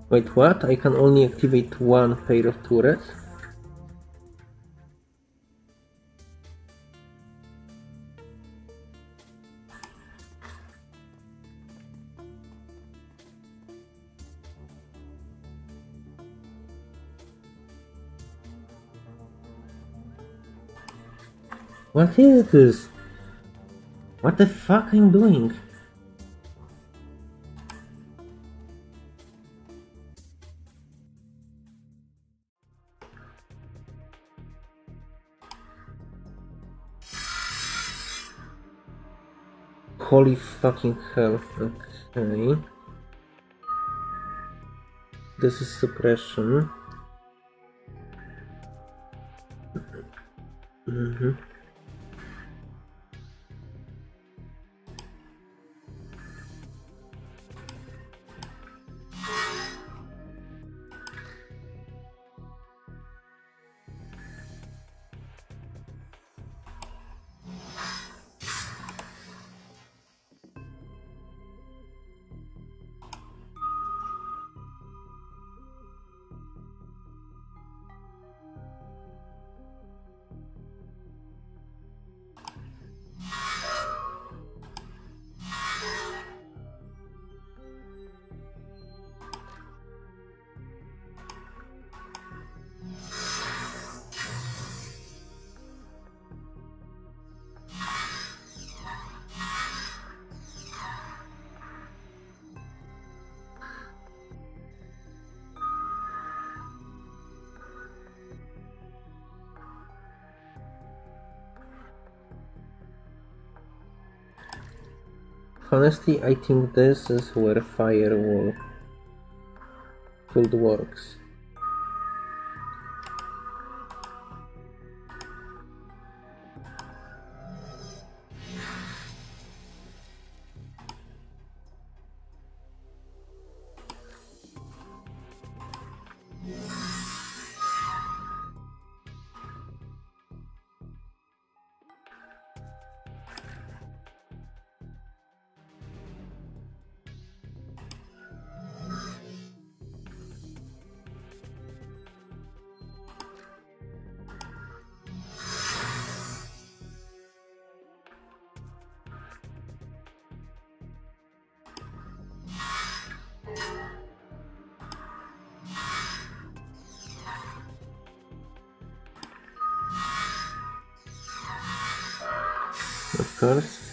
Speaker 1: Wait, what? I can only activate one pair of turrets? What is this? What the fuck I'm doing? Holy fucking hell. Okay. This is suppression. Honestly, I think this is where firewall could works. Of course.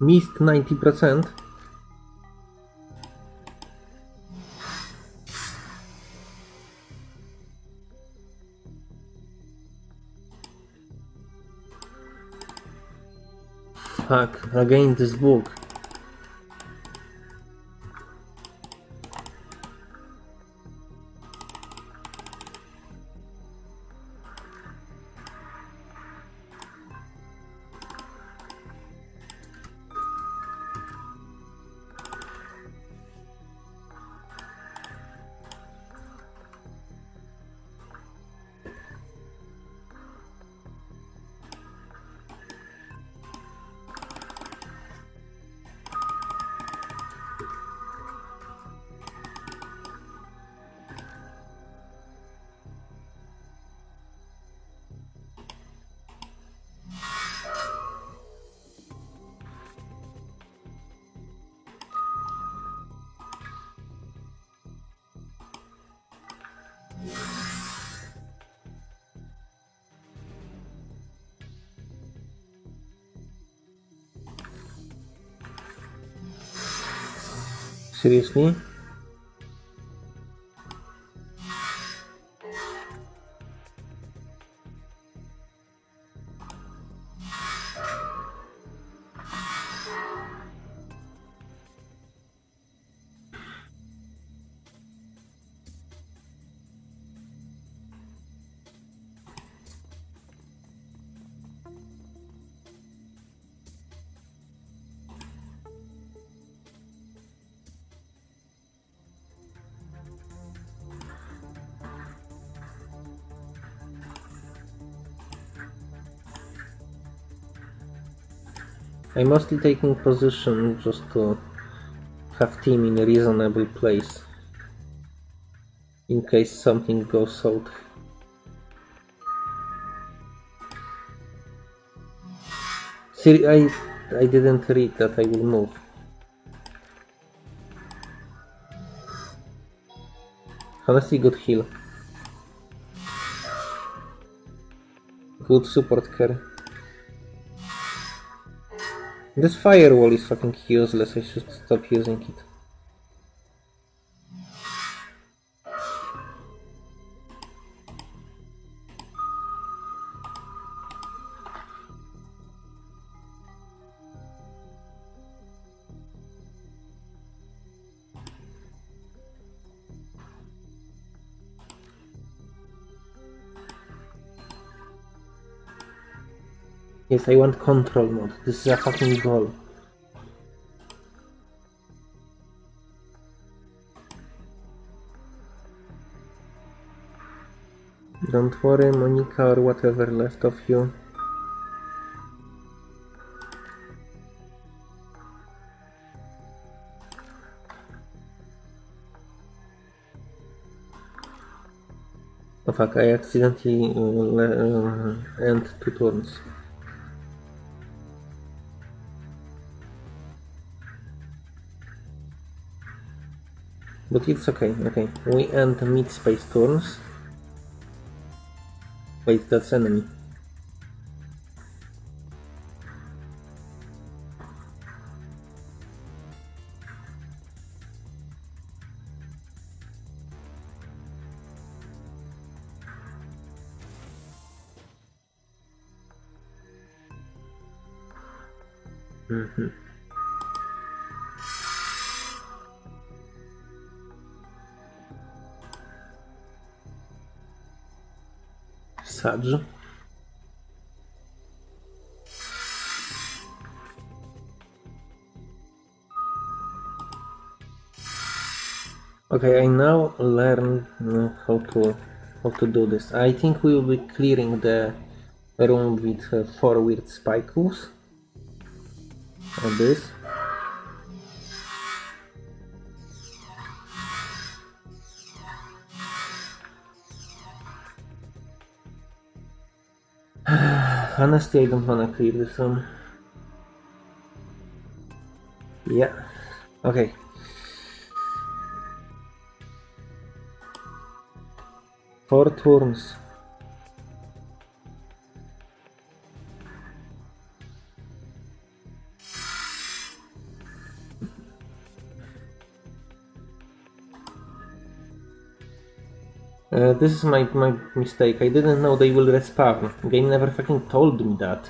Speaker 1: Missed 90%. Fuck, again this book. Seriously? Mostly taking position just to have team in a reasonable place in case something goes south. See, I I didn't read that I will move. Honestly, good heal. Good support carry. This firewall is fucking useless, I should stop using it. I want control mode. This is a fucking goal. Don't worry, Monica or whatever left of you. Oh fuck, I accidentally uh, uh, end two turns. But it's okay, okay. We end mid-space turns. Wait, that's enemy. Okay, I now learn how to how to do this. I think we will be clearing the room with uh, four weird spikes. Like this. Honestly, I don't wanna clear this one. Yeah. Okay. Four turns. Uh, this is my, my mistake. I didn't know they will respawn. Game never fucking told me that.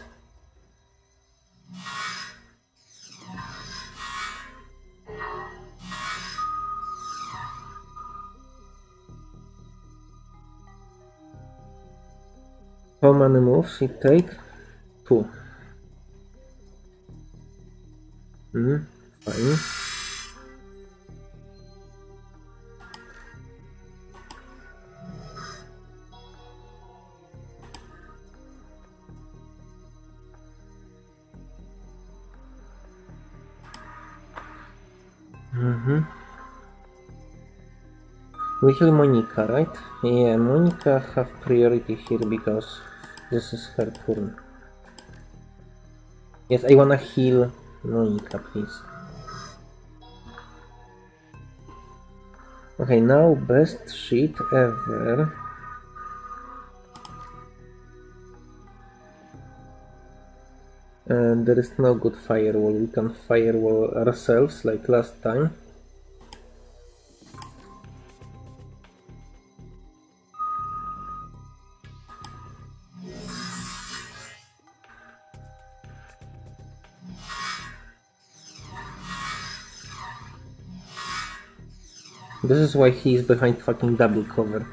Speaker 1: How many moves it take? Two. Hmm, fine. We kill Monica, right? Yeah, Monica have priority here because this is her turn. Yes, I wanna heal Monica, please. Okay, now best sheet ever. And there is no good firewall. We can firewall ourselves like last time. This is why he's behind fucking double cover.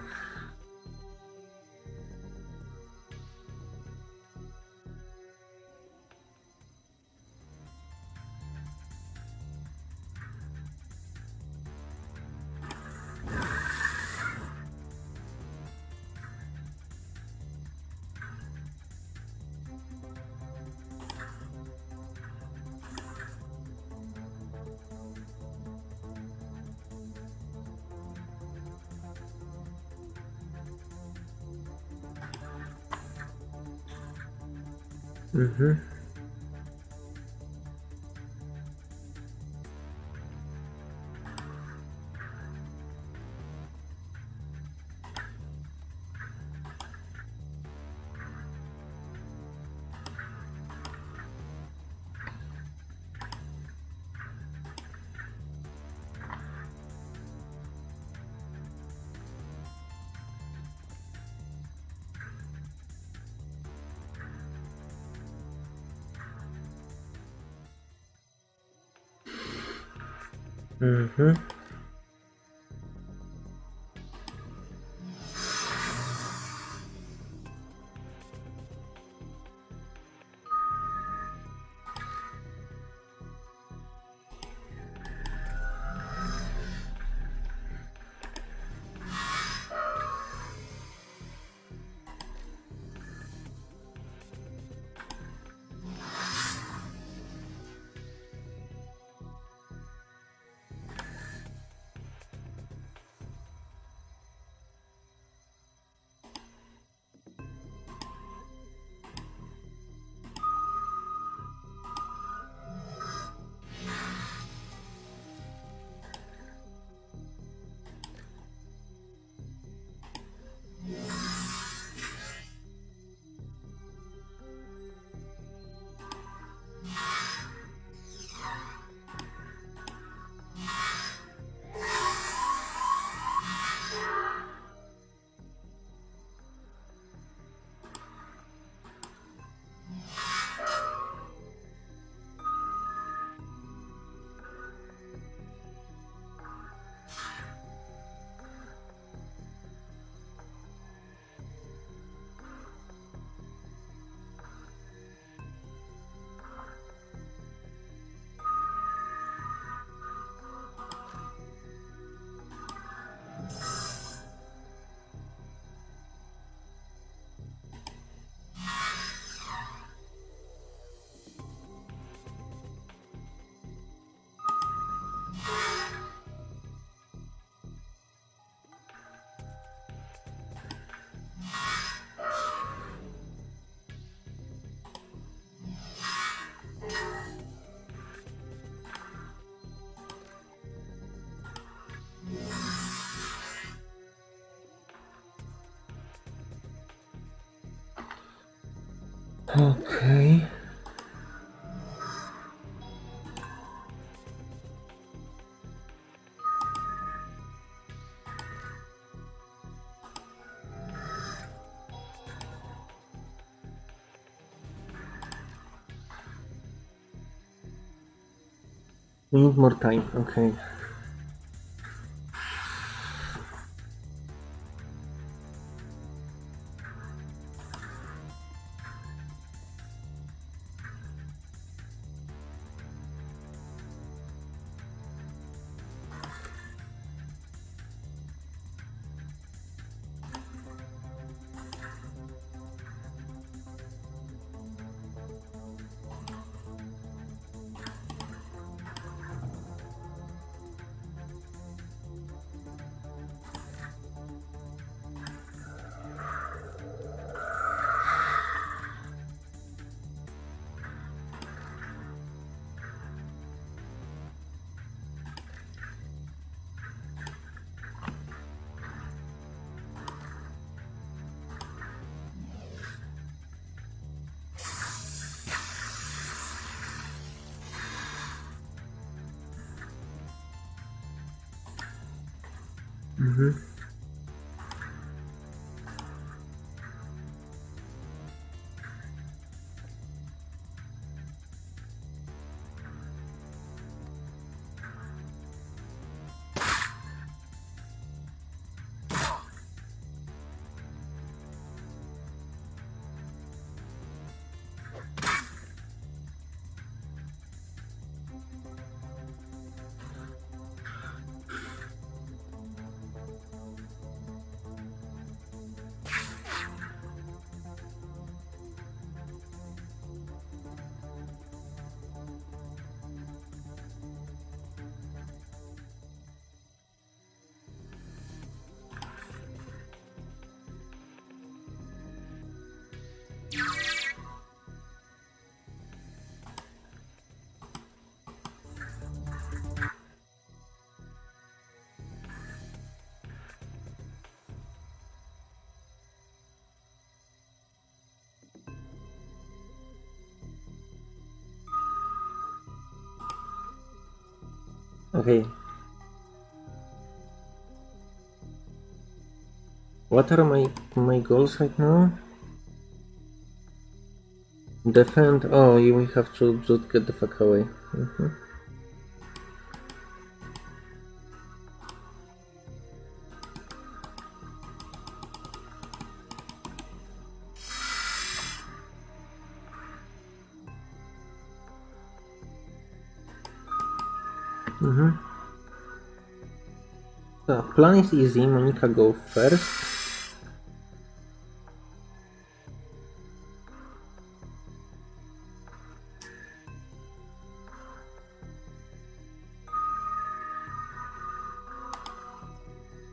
Speaker 1: Okay. We need more time, okay. Okay. What are my my goals right now? Defend. Oh, you have to just get the fuck away. Mm -hmm. Plan is easy. Monica go first.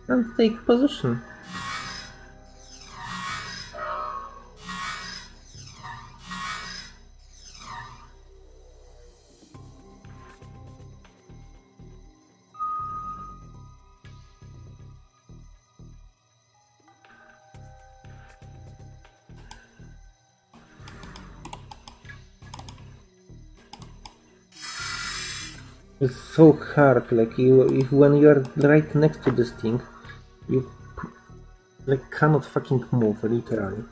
Speaker 1: And take position. It's so hard, like you, if when you are right next to this thing, you like cannot fucking move, literally.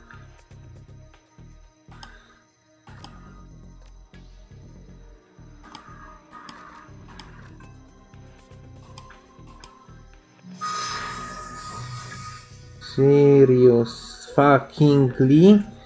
Speaker 1: Serious fuckingly? Jack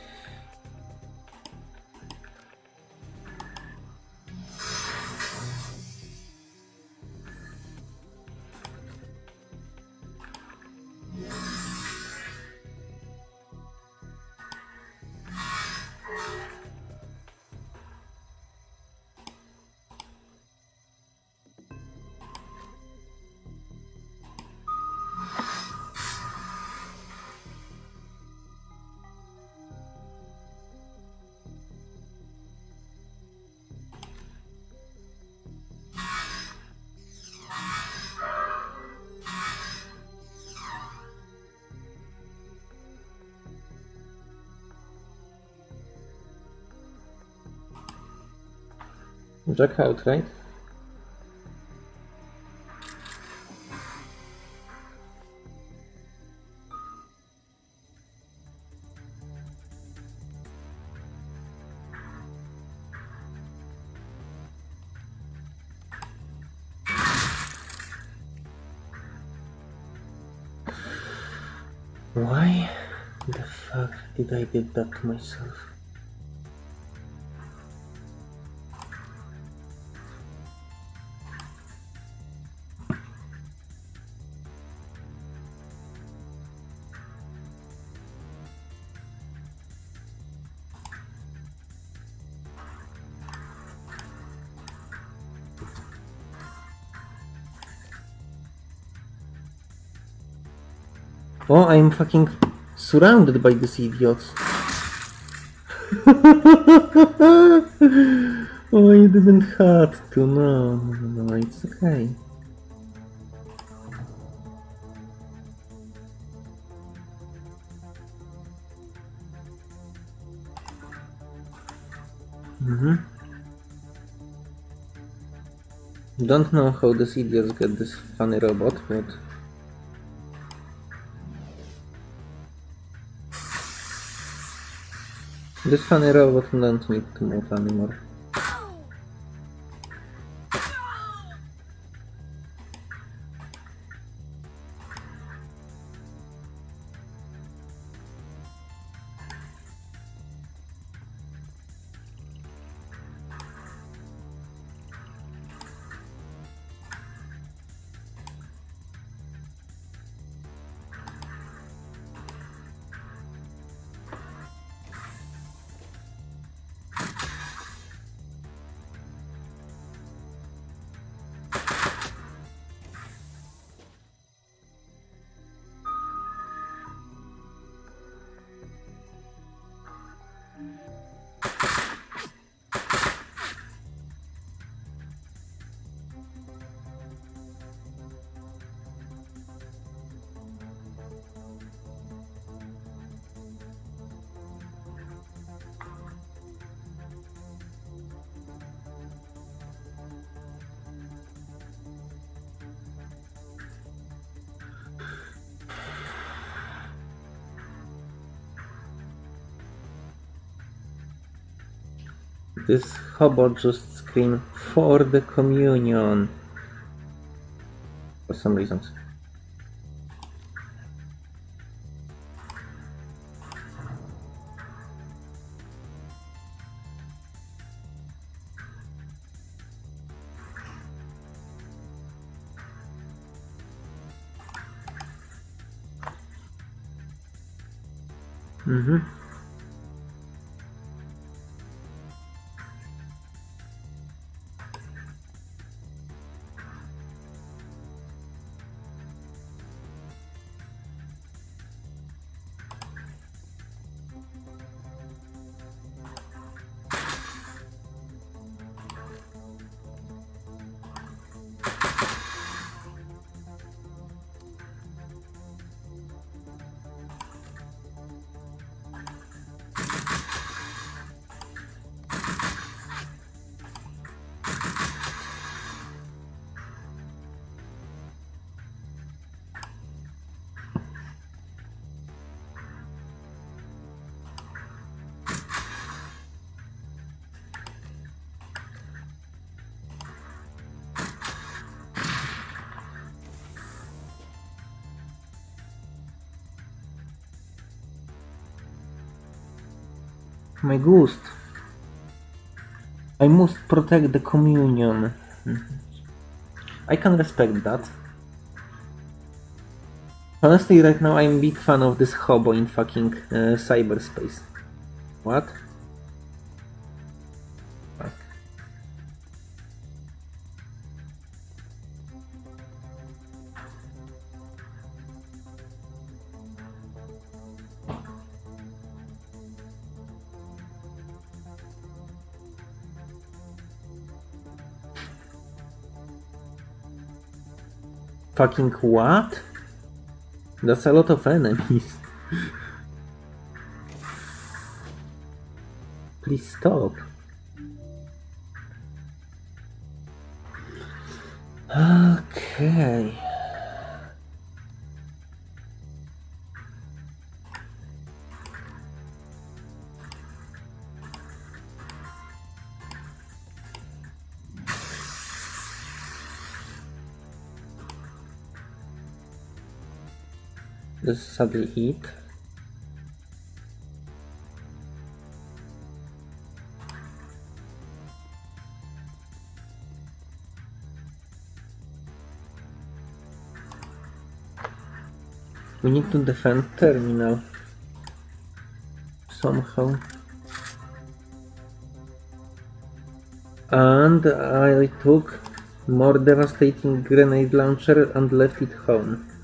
Speaker 1: out, right? Why the fuck did I did that to myself? Oh, I'm fucking surrounded by these idiots. oh, you didn't have to. No, no, no, it's okay. Mm-hmm. Don't know how these idiots get this funny robot, but This funny robot don't need to move anymore. This hobo just scream for the communion for some reasons. My ghost. I must protect the communion. I can respect that. Honestly, right now I'm big fan of this hobo in fucking uh, cyberspace. What? Fucking what? That's a lot of enemies. Please stop. Okay. Sadly eat. We need to defend terminal somehow. And I took more devastating grenade launcher and left it home.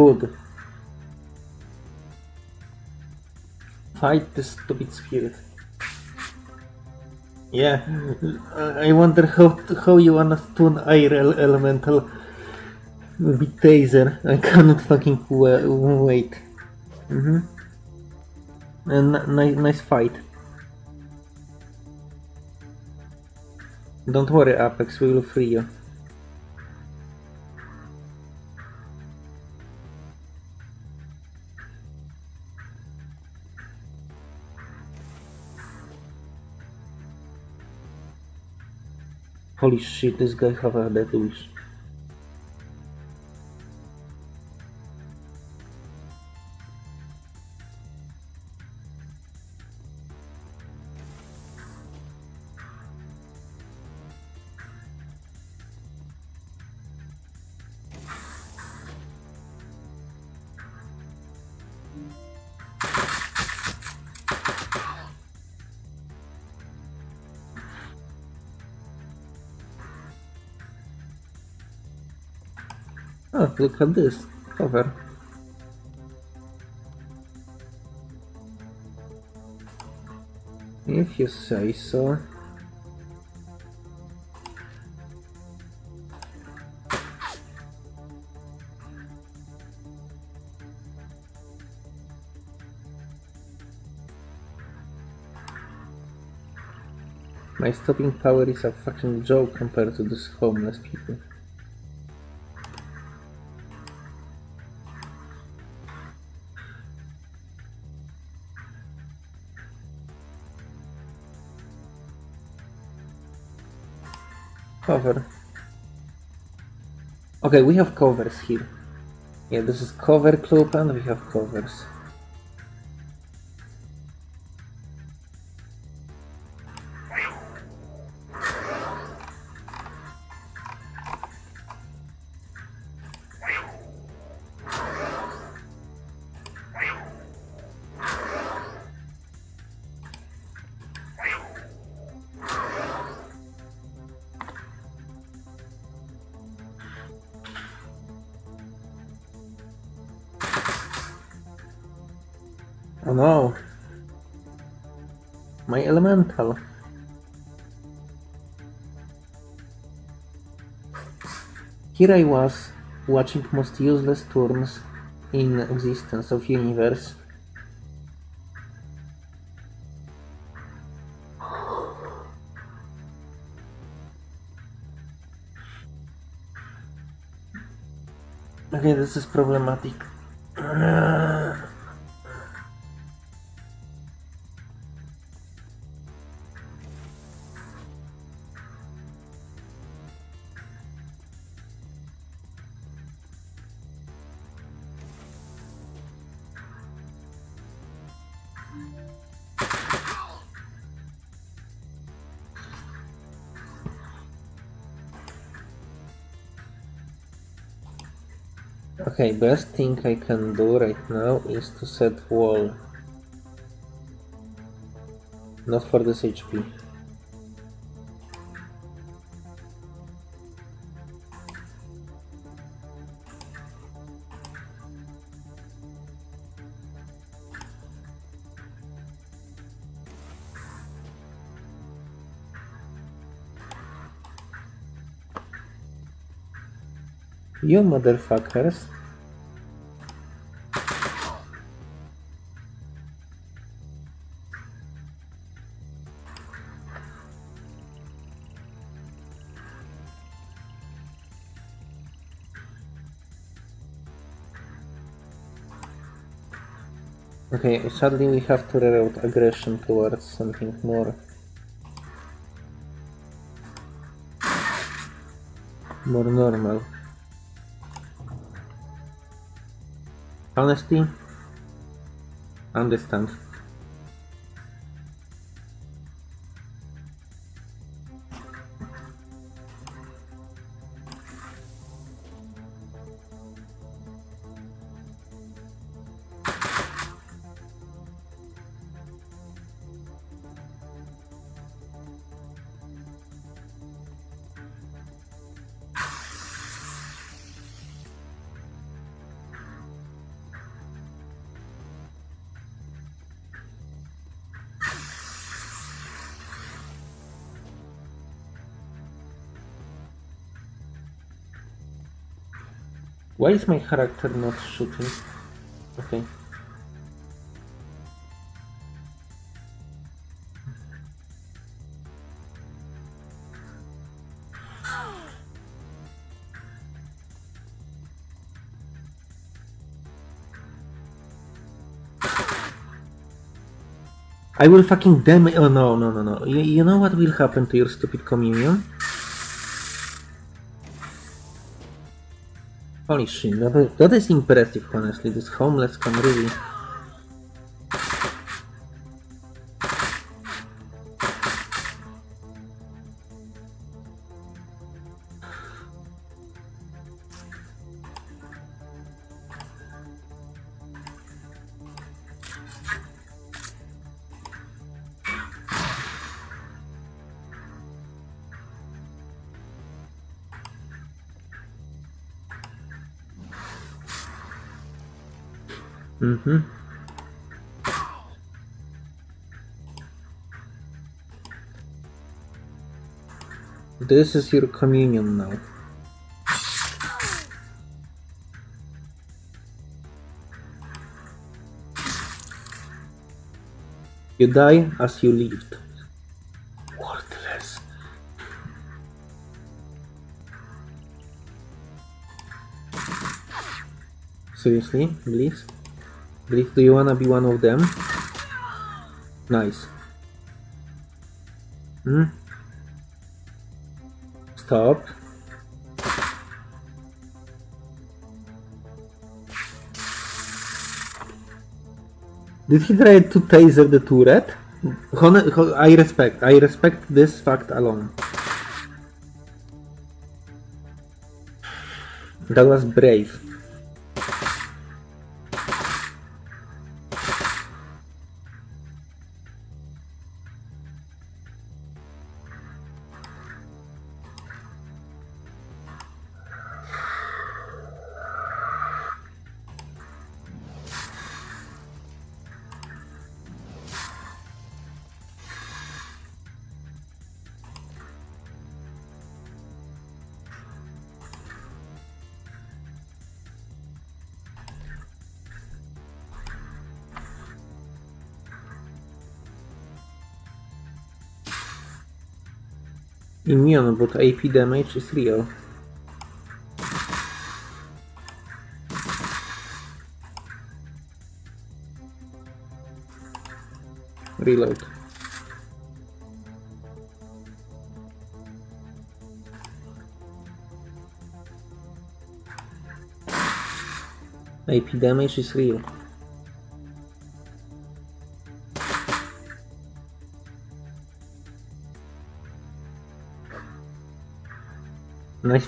Speaker 1: Good. Fight the stupid spirit. Yeah, I wonder how how you wanna stun air elemental with taser. I cannot fucking wait. Mm -hmm. nice, nice fight. Don't worry, Apex, we will free you. Holy shit, this guy have a death wish. Look at this cover. If you say so. My stopping power is a fucking joke compared to these homeless people. Cover. Okay, we have covers here. Yeah, this is cover club and we have covers. Oh no. My elemental. Here I was, watching most useless turns in existence of universe. Okay, this is problematic. Okay, best thing I can do right now is to set wall. Not for this HP. You motherfuckers. Sadly we have to reroute aggression towards something more more normal. Honesty? Understand. Why is my character not shooting? Okay. I will fucking damn damage. Oh no, no, no, no. You, you know what will happen to your stupid communion? Holy shit, that, that is impressive, honestly. This homeless can really... Mm-hmm. This is your communion now. You die as you lived. Worthless. Seriously, please? Please, do you wanna be one of them? Nice. Hmm? Stop. Did he try to taser the turret? I respect. I respect this fact alone. That was brave. Immune, but AP damage is real. Reload. AP damage is real. Nice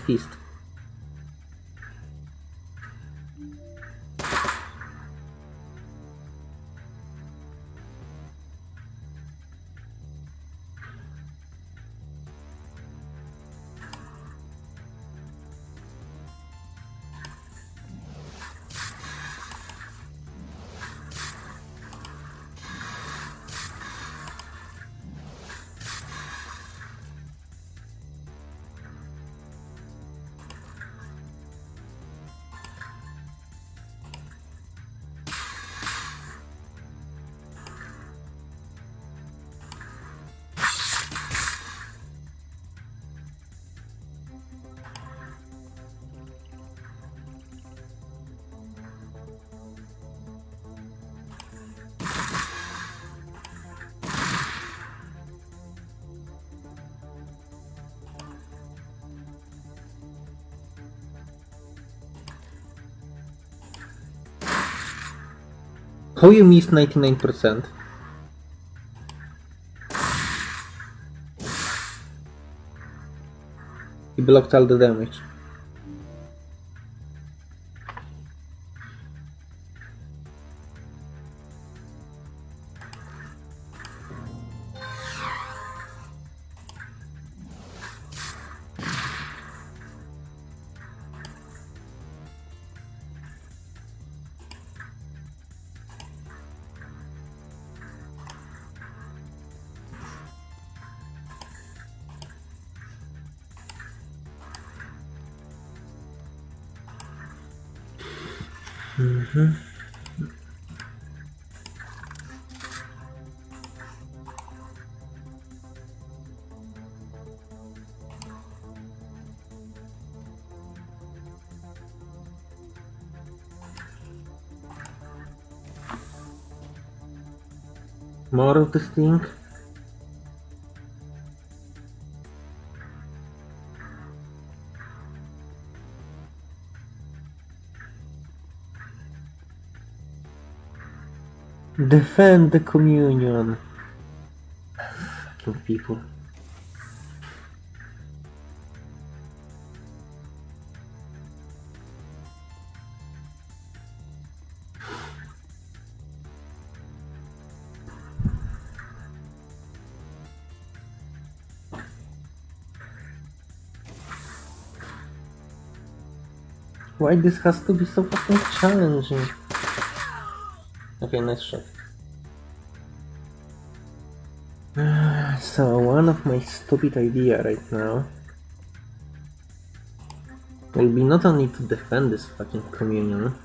Speaker 1: How you missed 99%? He blocked all the damage. This thing. Defend the communion. Fucking people. Why this has to be so fucking challenging? Okay, nice shot. So one of my stupid idea right now will be not only to defend this fucking communion,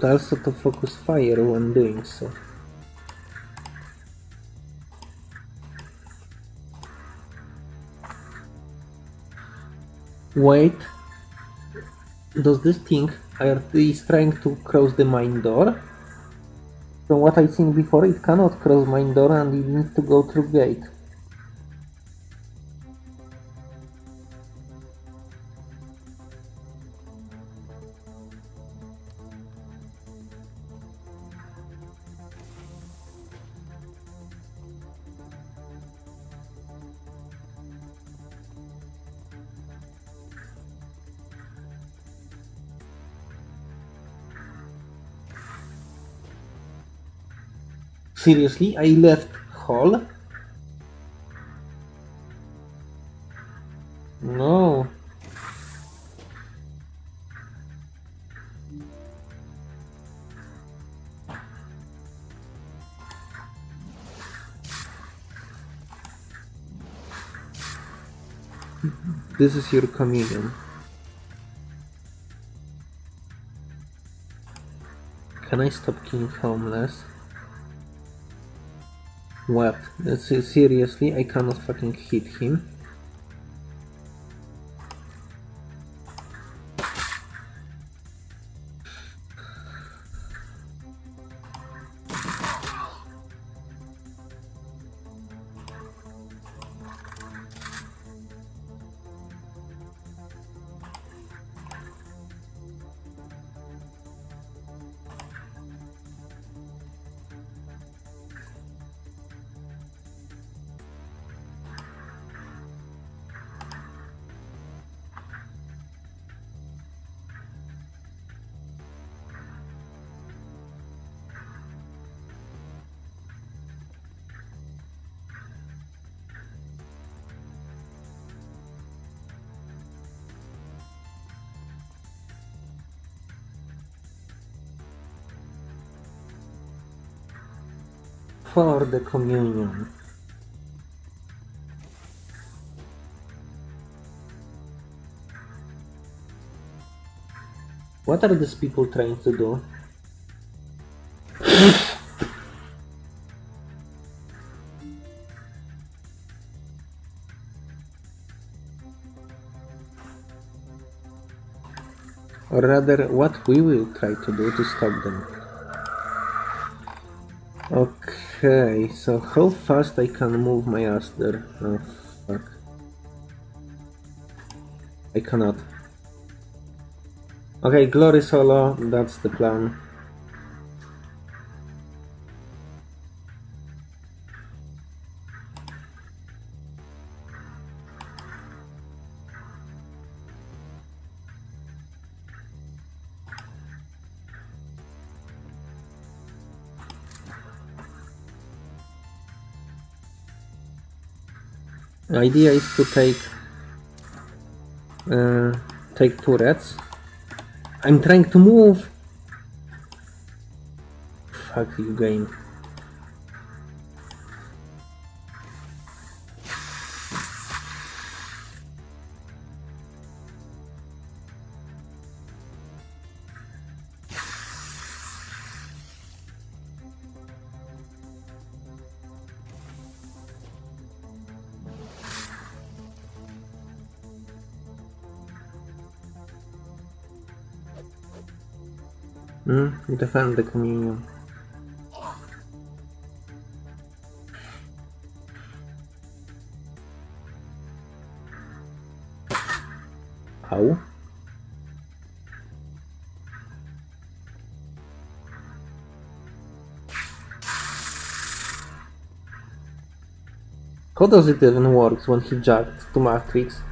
Speaker 1: but also to focus fire when doing so. Wait, does this thing are is trying to cross the mine door? From what I've seen before, it cannot cross mine door and it needs to go through gate. Seriously, I left hall? No. This is your communion. Can I stop killing homeless? What? Seriously, I cannot fucking hit him. the communion. What are these people trying to do? or rather, what we will try to do to stop them. Okay, so how fast I can move my ass there? Oh fuck. I cannot. Okay, Glory Solo, that's the plan. Idea is to take uh, take turrets. I'm trying to move. Fuck you game. Defend the communion. How? How does it even work when he jacked to Matrix?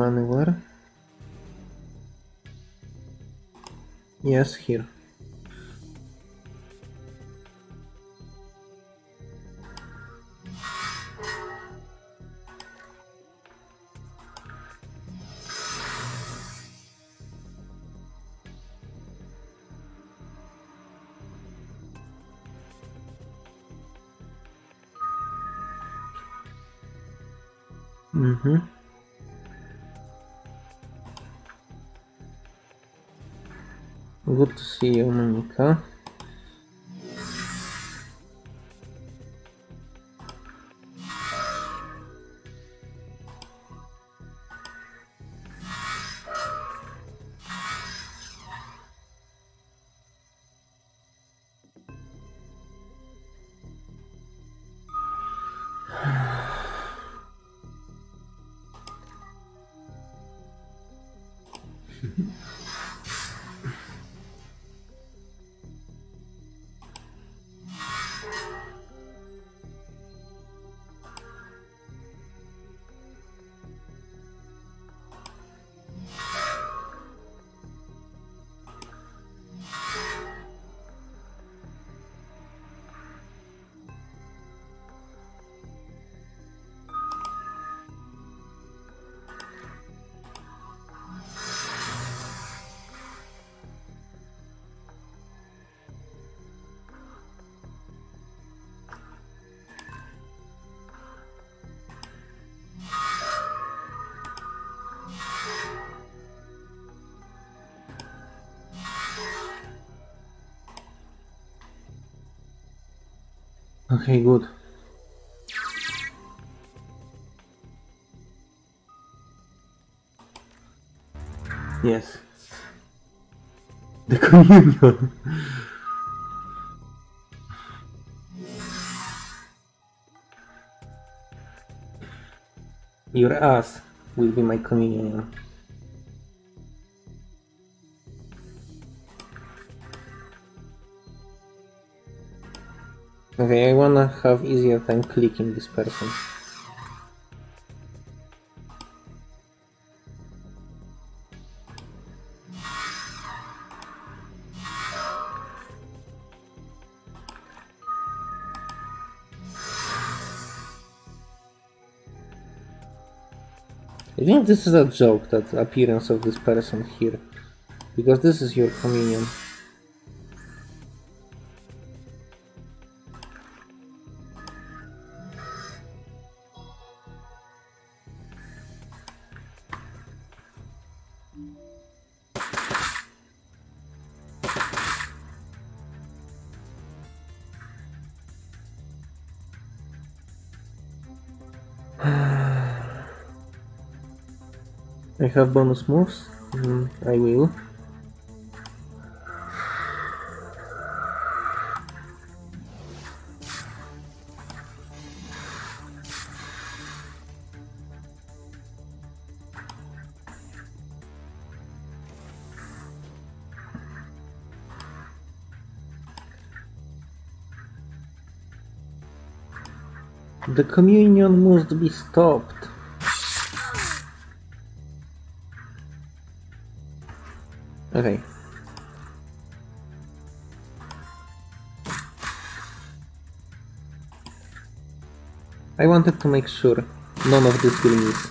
Speaker 1: I move anywhere? Yes, here. Okay, good. Yes. The communion. Your ass will be my communion. Okay, I wanna have easier time clicking this person. I think this is a joke, that appearance of this person here. Because this is your communion. Have bonus moves. Mm, I will. The communion must be stopped. Okay. I wanted to make sure none of this will miss.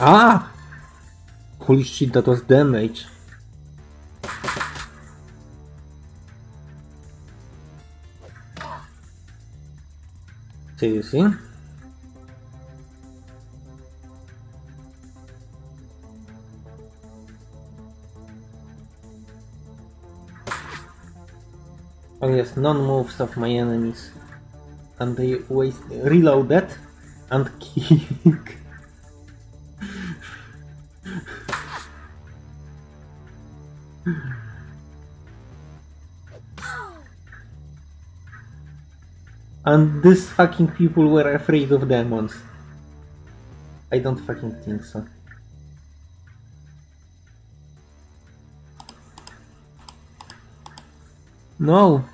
Speaker 1: Ah! Holy shit, that was damage. Seriously? Oh yes, non-moves of my enemies. And they waste reload that and kick. And these fucking people were afraid of demons. I don't fucking think so. No!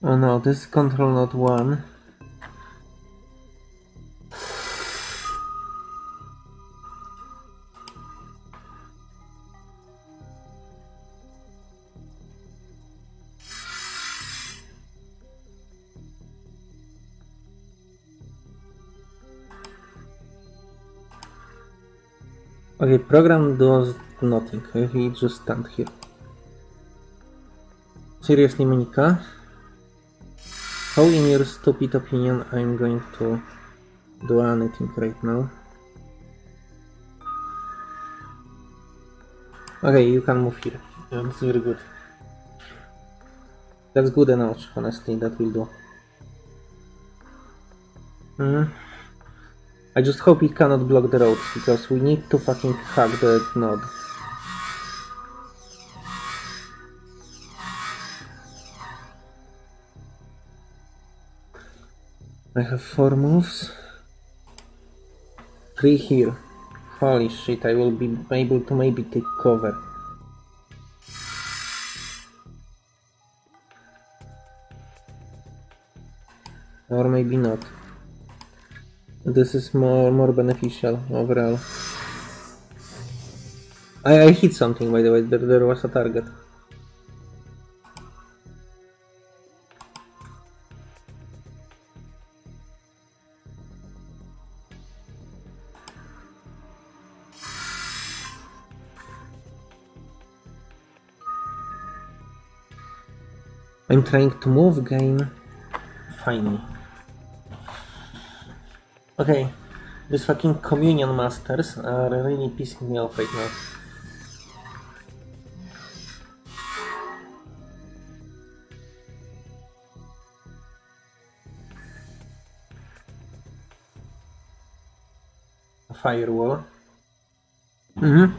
Speaker 1: Oh no, this is control not one. Okay, program does nothing. He just stand here. Seriously, Monica? How in your stupid opinion I'm going to do anything right now? Okay, you can move here. That's very good. That's good enough, honestly, that will do. Hmm. I just hope he cannot block the road, because we need to fucking hack the node. I have four moves. Three here. Holy shit, I will be able to maybe take cover. Or maybe not. This is more more beneficial overall. I, I hit something by the way, there, there was a target. I'm trying to move game. Finally. Okay, these fucking communion masters are really pissing me off right now. Firewall. Mhm.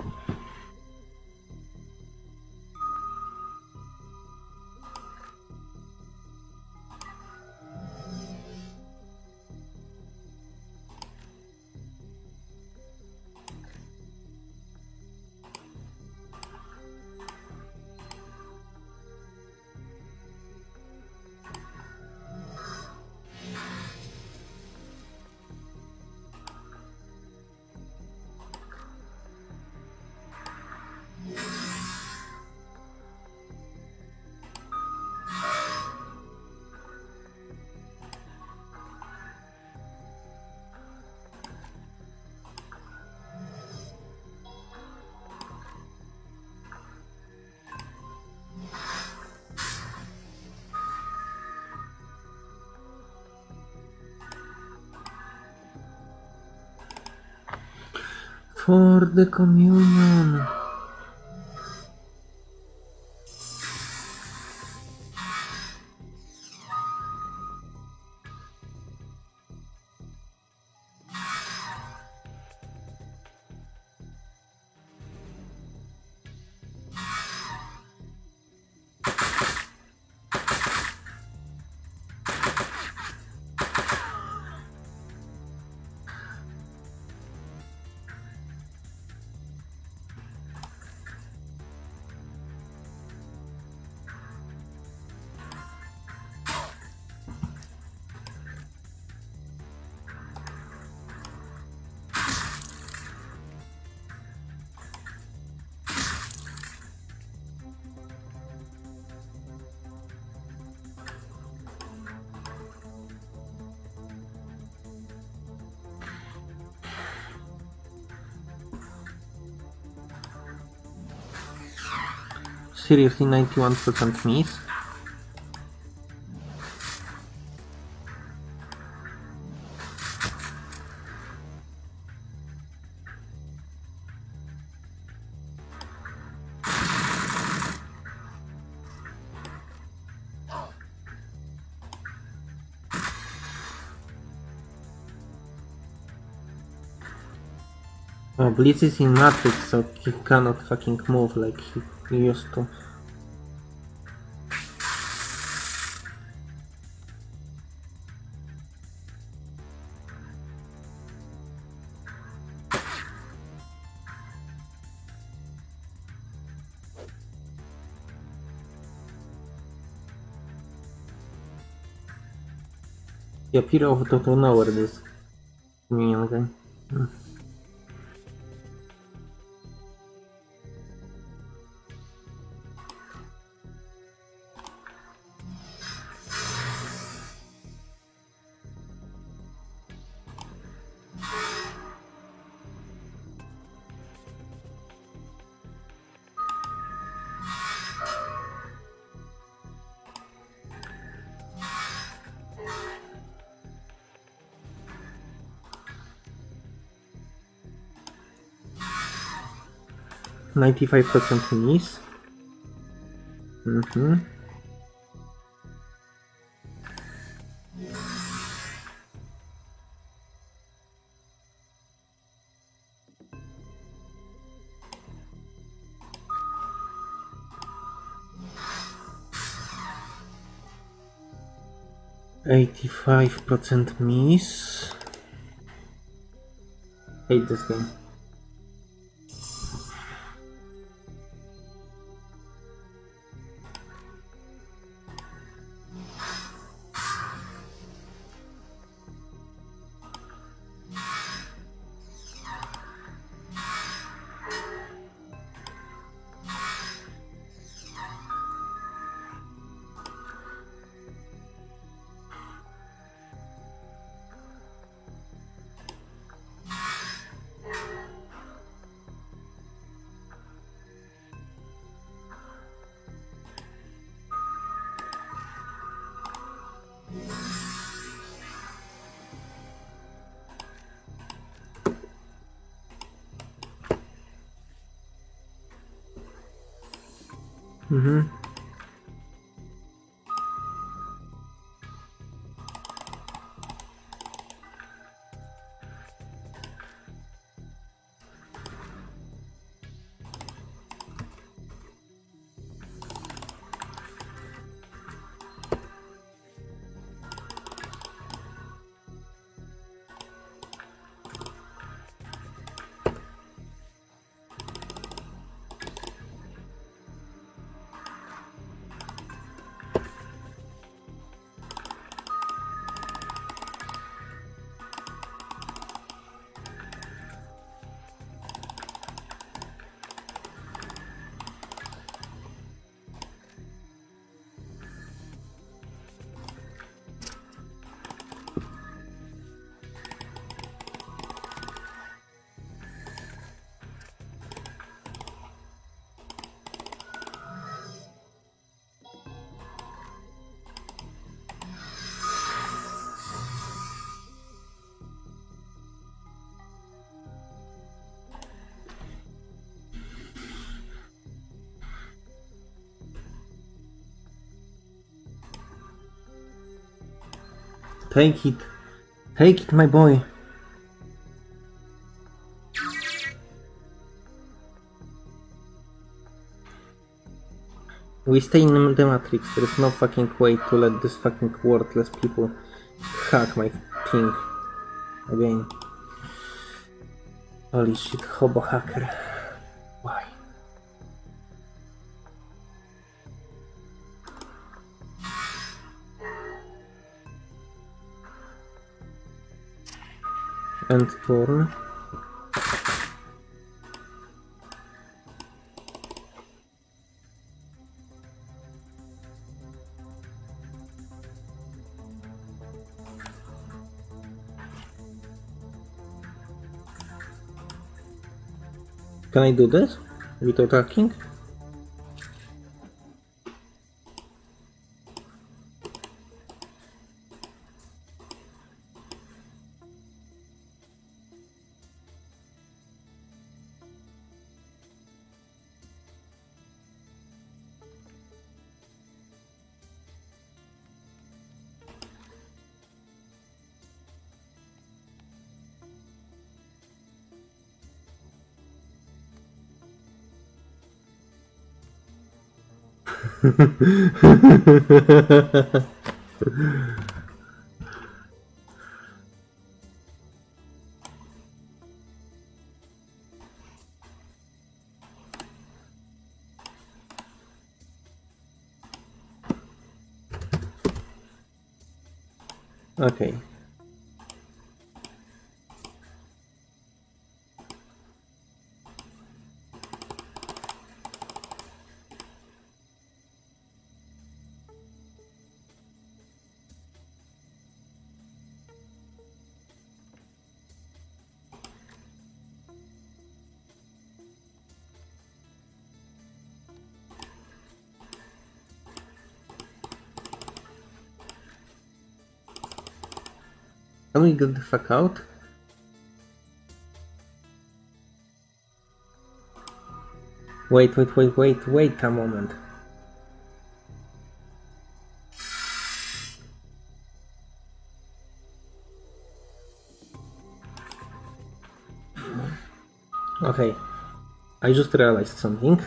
Speaker 1: The communion. Seriously, 91% miss. Oh, Blitz is in Matrix, so he cannot fucking move like he невесту. Я пирал вот этого наварда. Меня на 95% miss. Mhm. Eighty-five percent miss. Hate this game. Take it. Take it, my boy. We stay in the Matrix. There is no fucking way to let these fucking worthless people hack my ping again. Holy shit, hobo hacker. And. Can I do this without hacking? Okay. Can we get the fuck out? Wait, wait, wait, wait, wait a moment. Okay, I just realized something.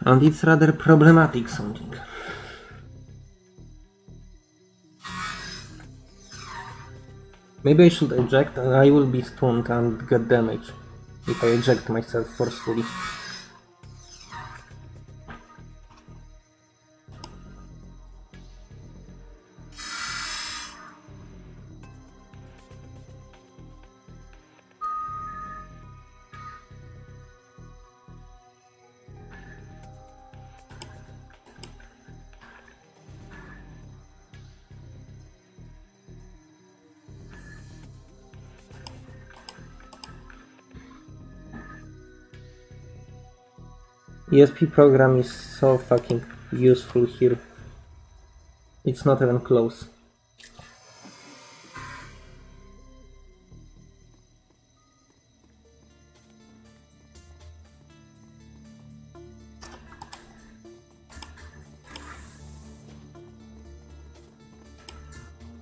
Speaker 1: And it's rather problematic something. Maybe I should eject, and I will be stunned and get damage if I eject myself forcefully. ESP program is so fucking useful here. It's not even close.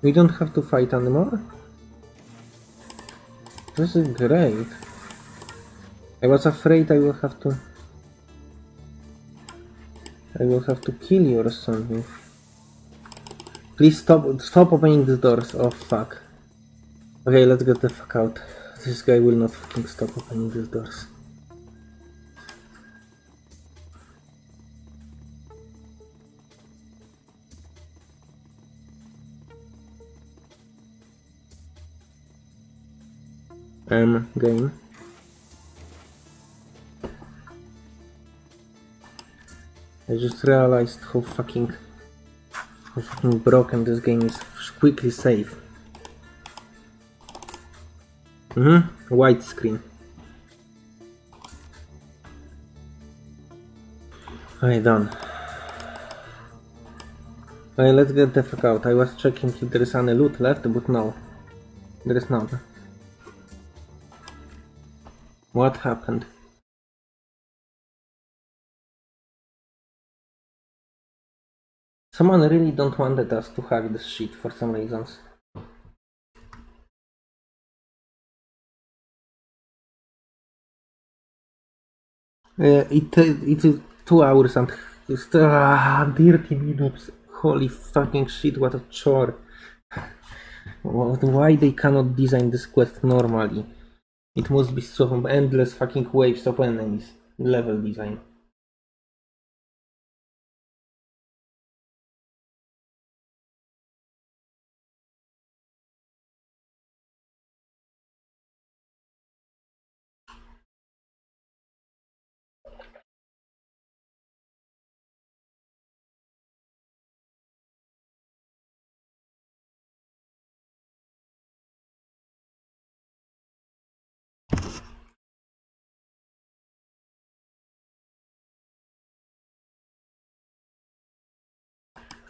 Speaker 1: We don't have to fight anymore? This is great. I was afraid I will have to... I will have to kill you or something. Please stop stop opening the doors. Oh fuck. Okay, let's get the fuck out. This guy will not fucking stop opening these doors. Um, game. I just realized how fucking how fucking broken this game is. Quickly save. Mm-hmm. White screen. I done. Okay, let's get the fuck out. I was checking if there is any loot left, but no. There is none. What happened? Someone really don't wanted us to hack this shit for some reasons. Uh, it it is two hours and uh, 30 minutes. Holy fucking shit! What a chore. Why they cannot design this quest normally? It must be some endless fucking waves of enemies. Level design.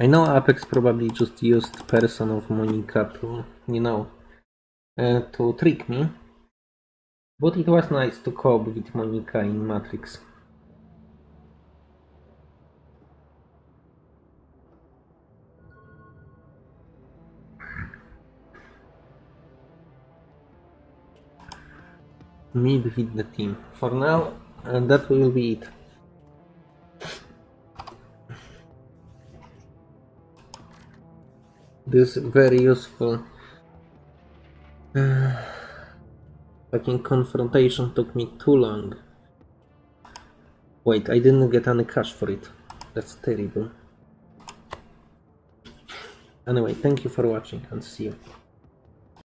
Speaker 1: I know Apex probably just used person of Monica to, you know, uh, to trick me, but it was nice to cope with Monica in Matrix. Mid with the team. For now, and that will be it. This very useful uh, fucking confrontation took me too long. Wait, I didn't get any cash for it. That's terrible. Anyway, thank you for watching and see you.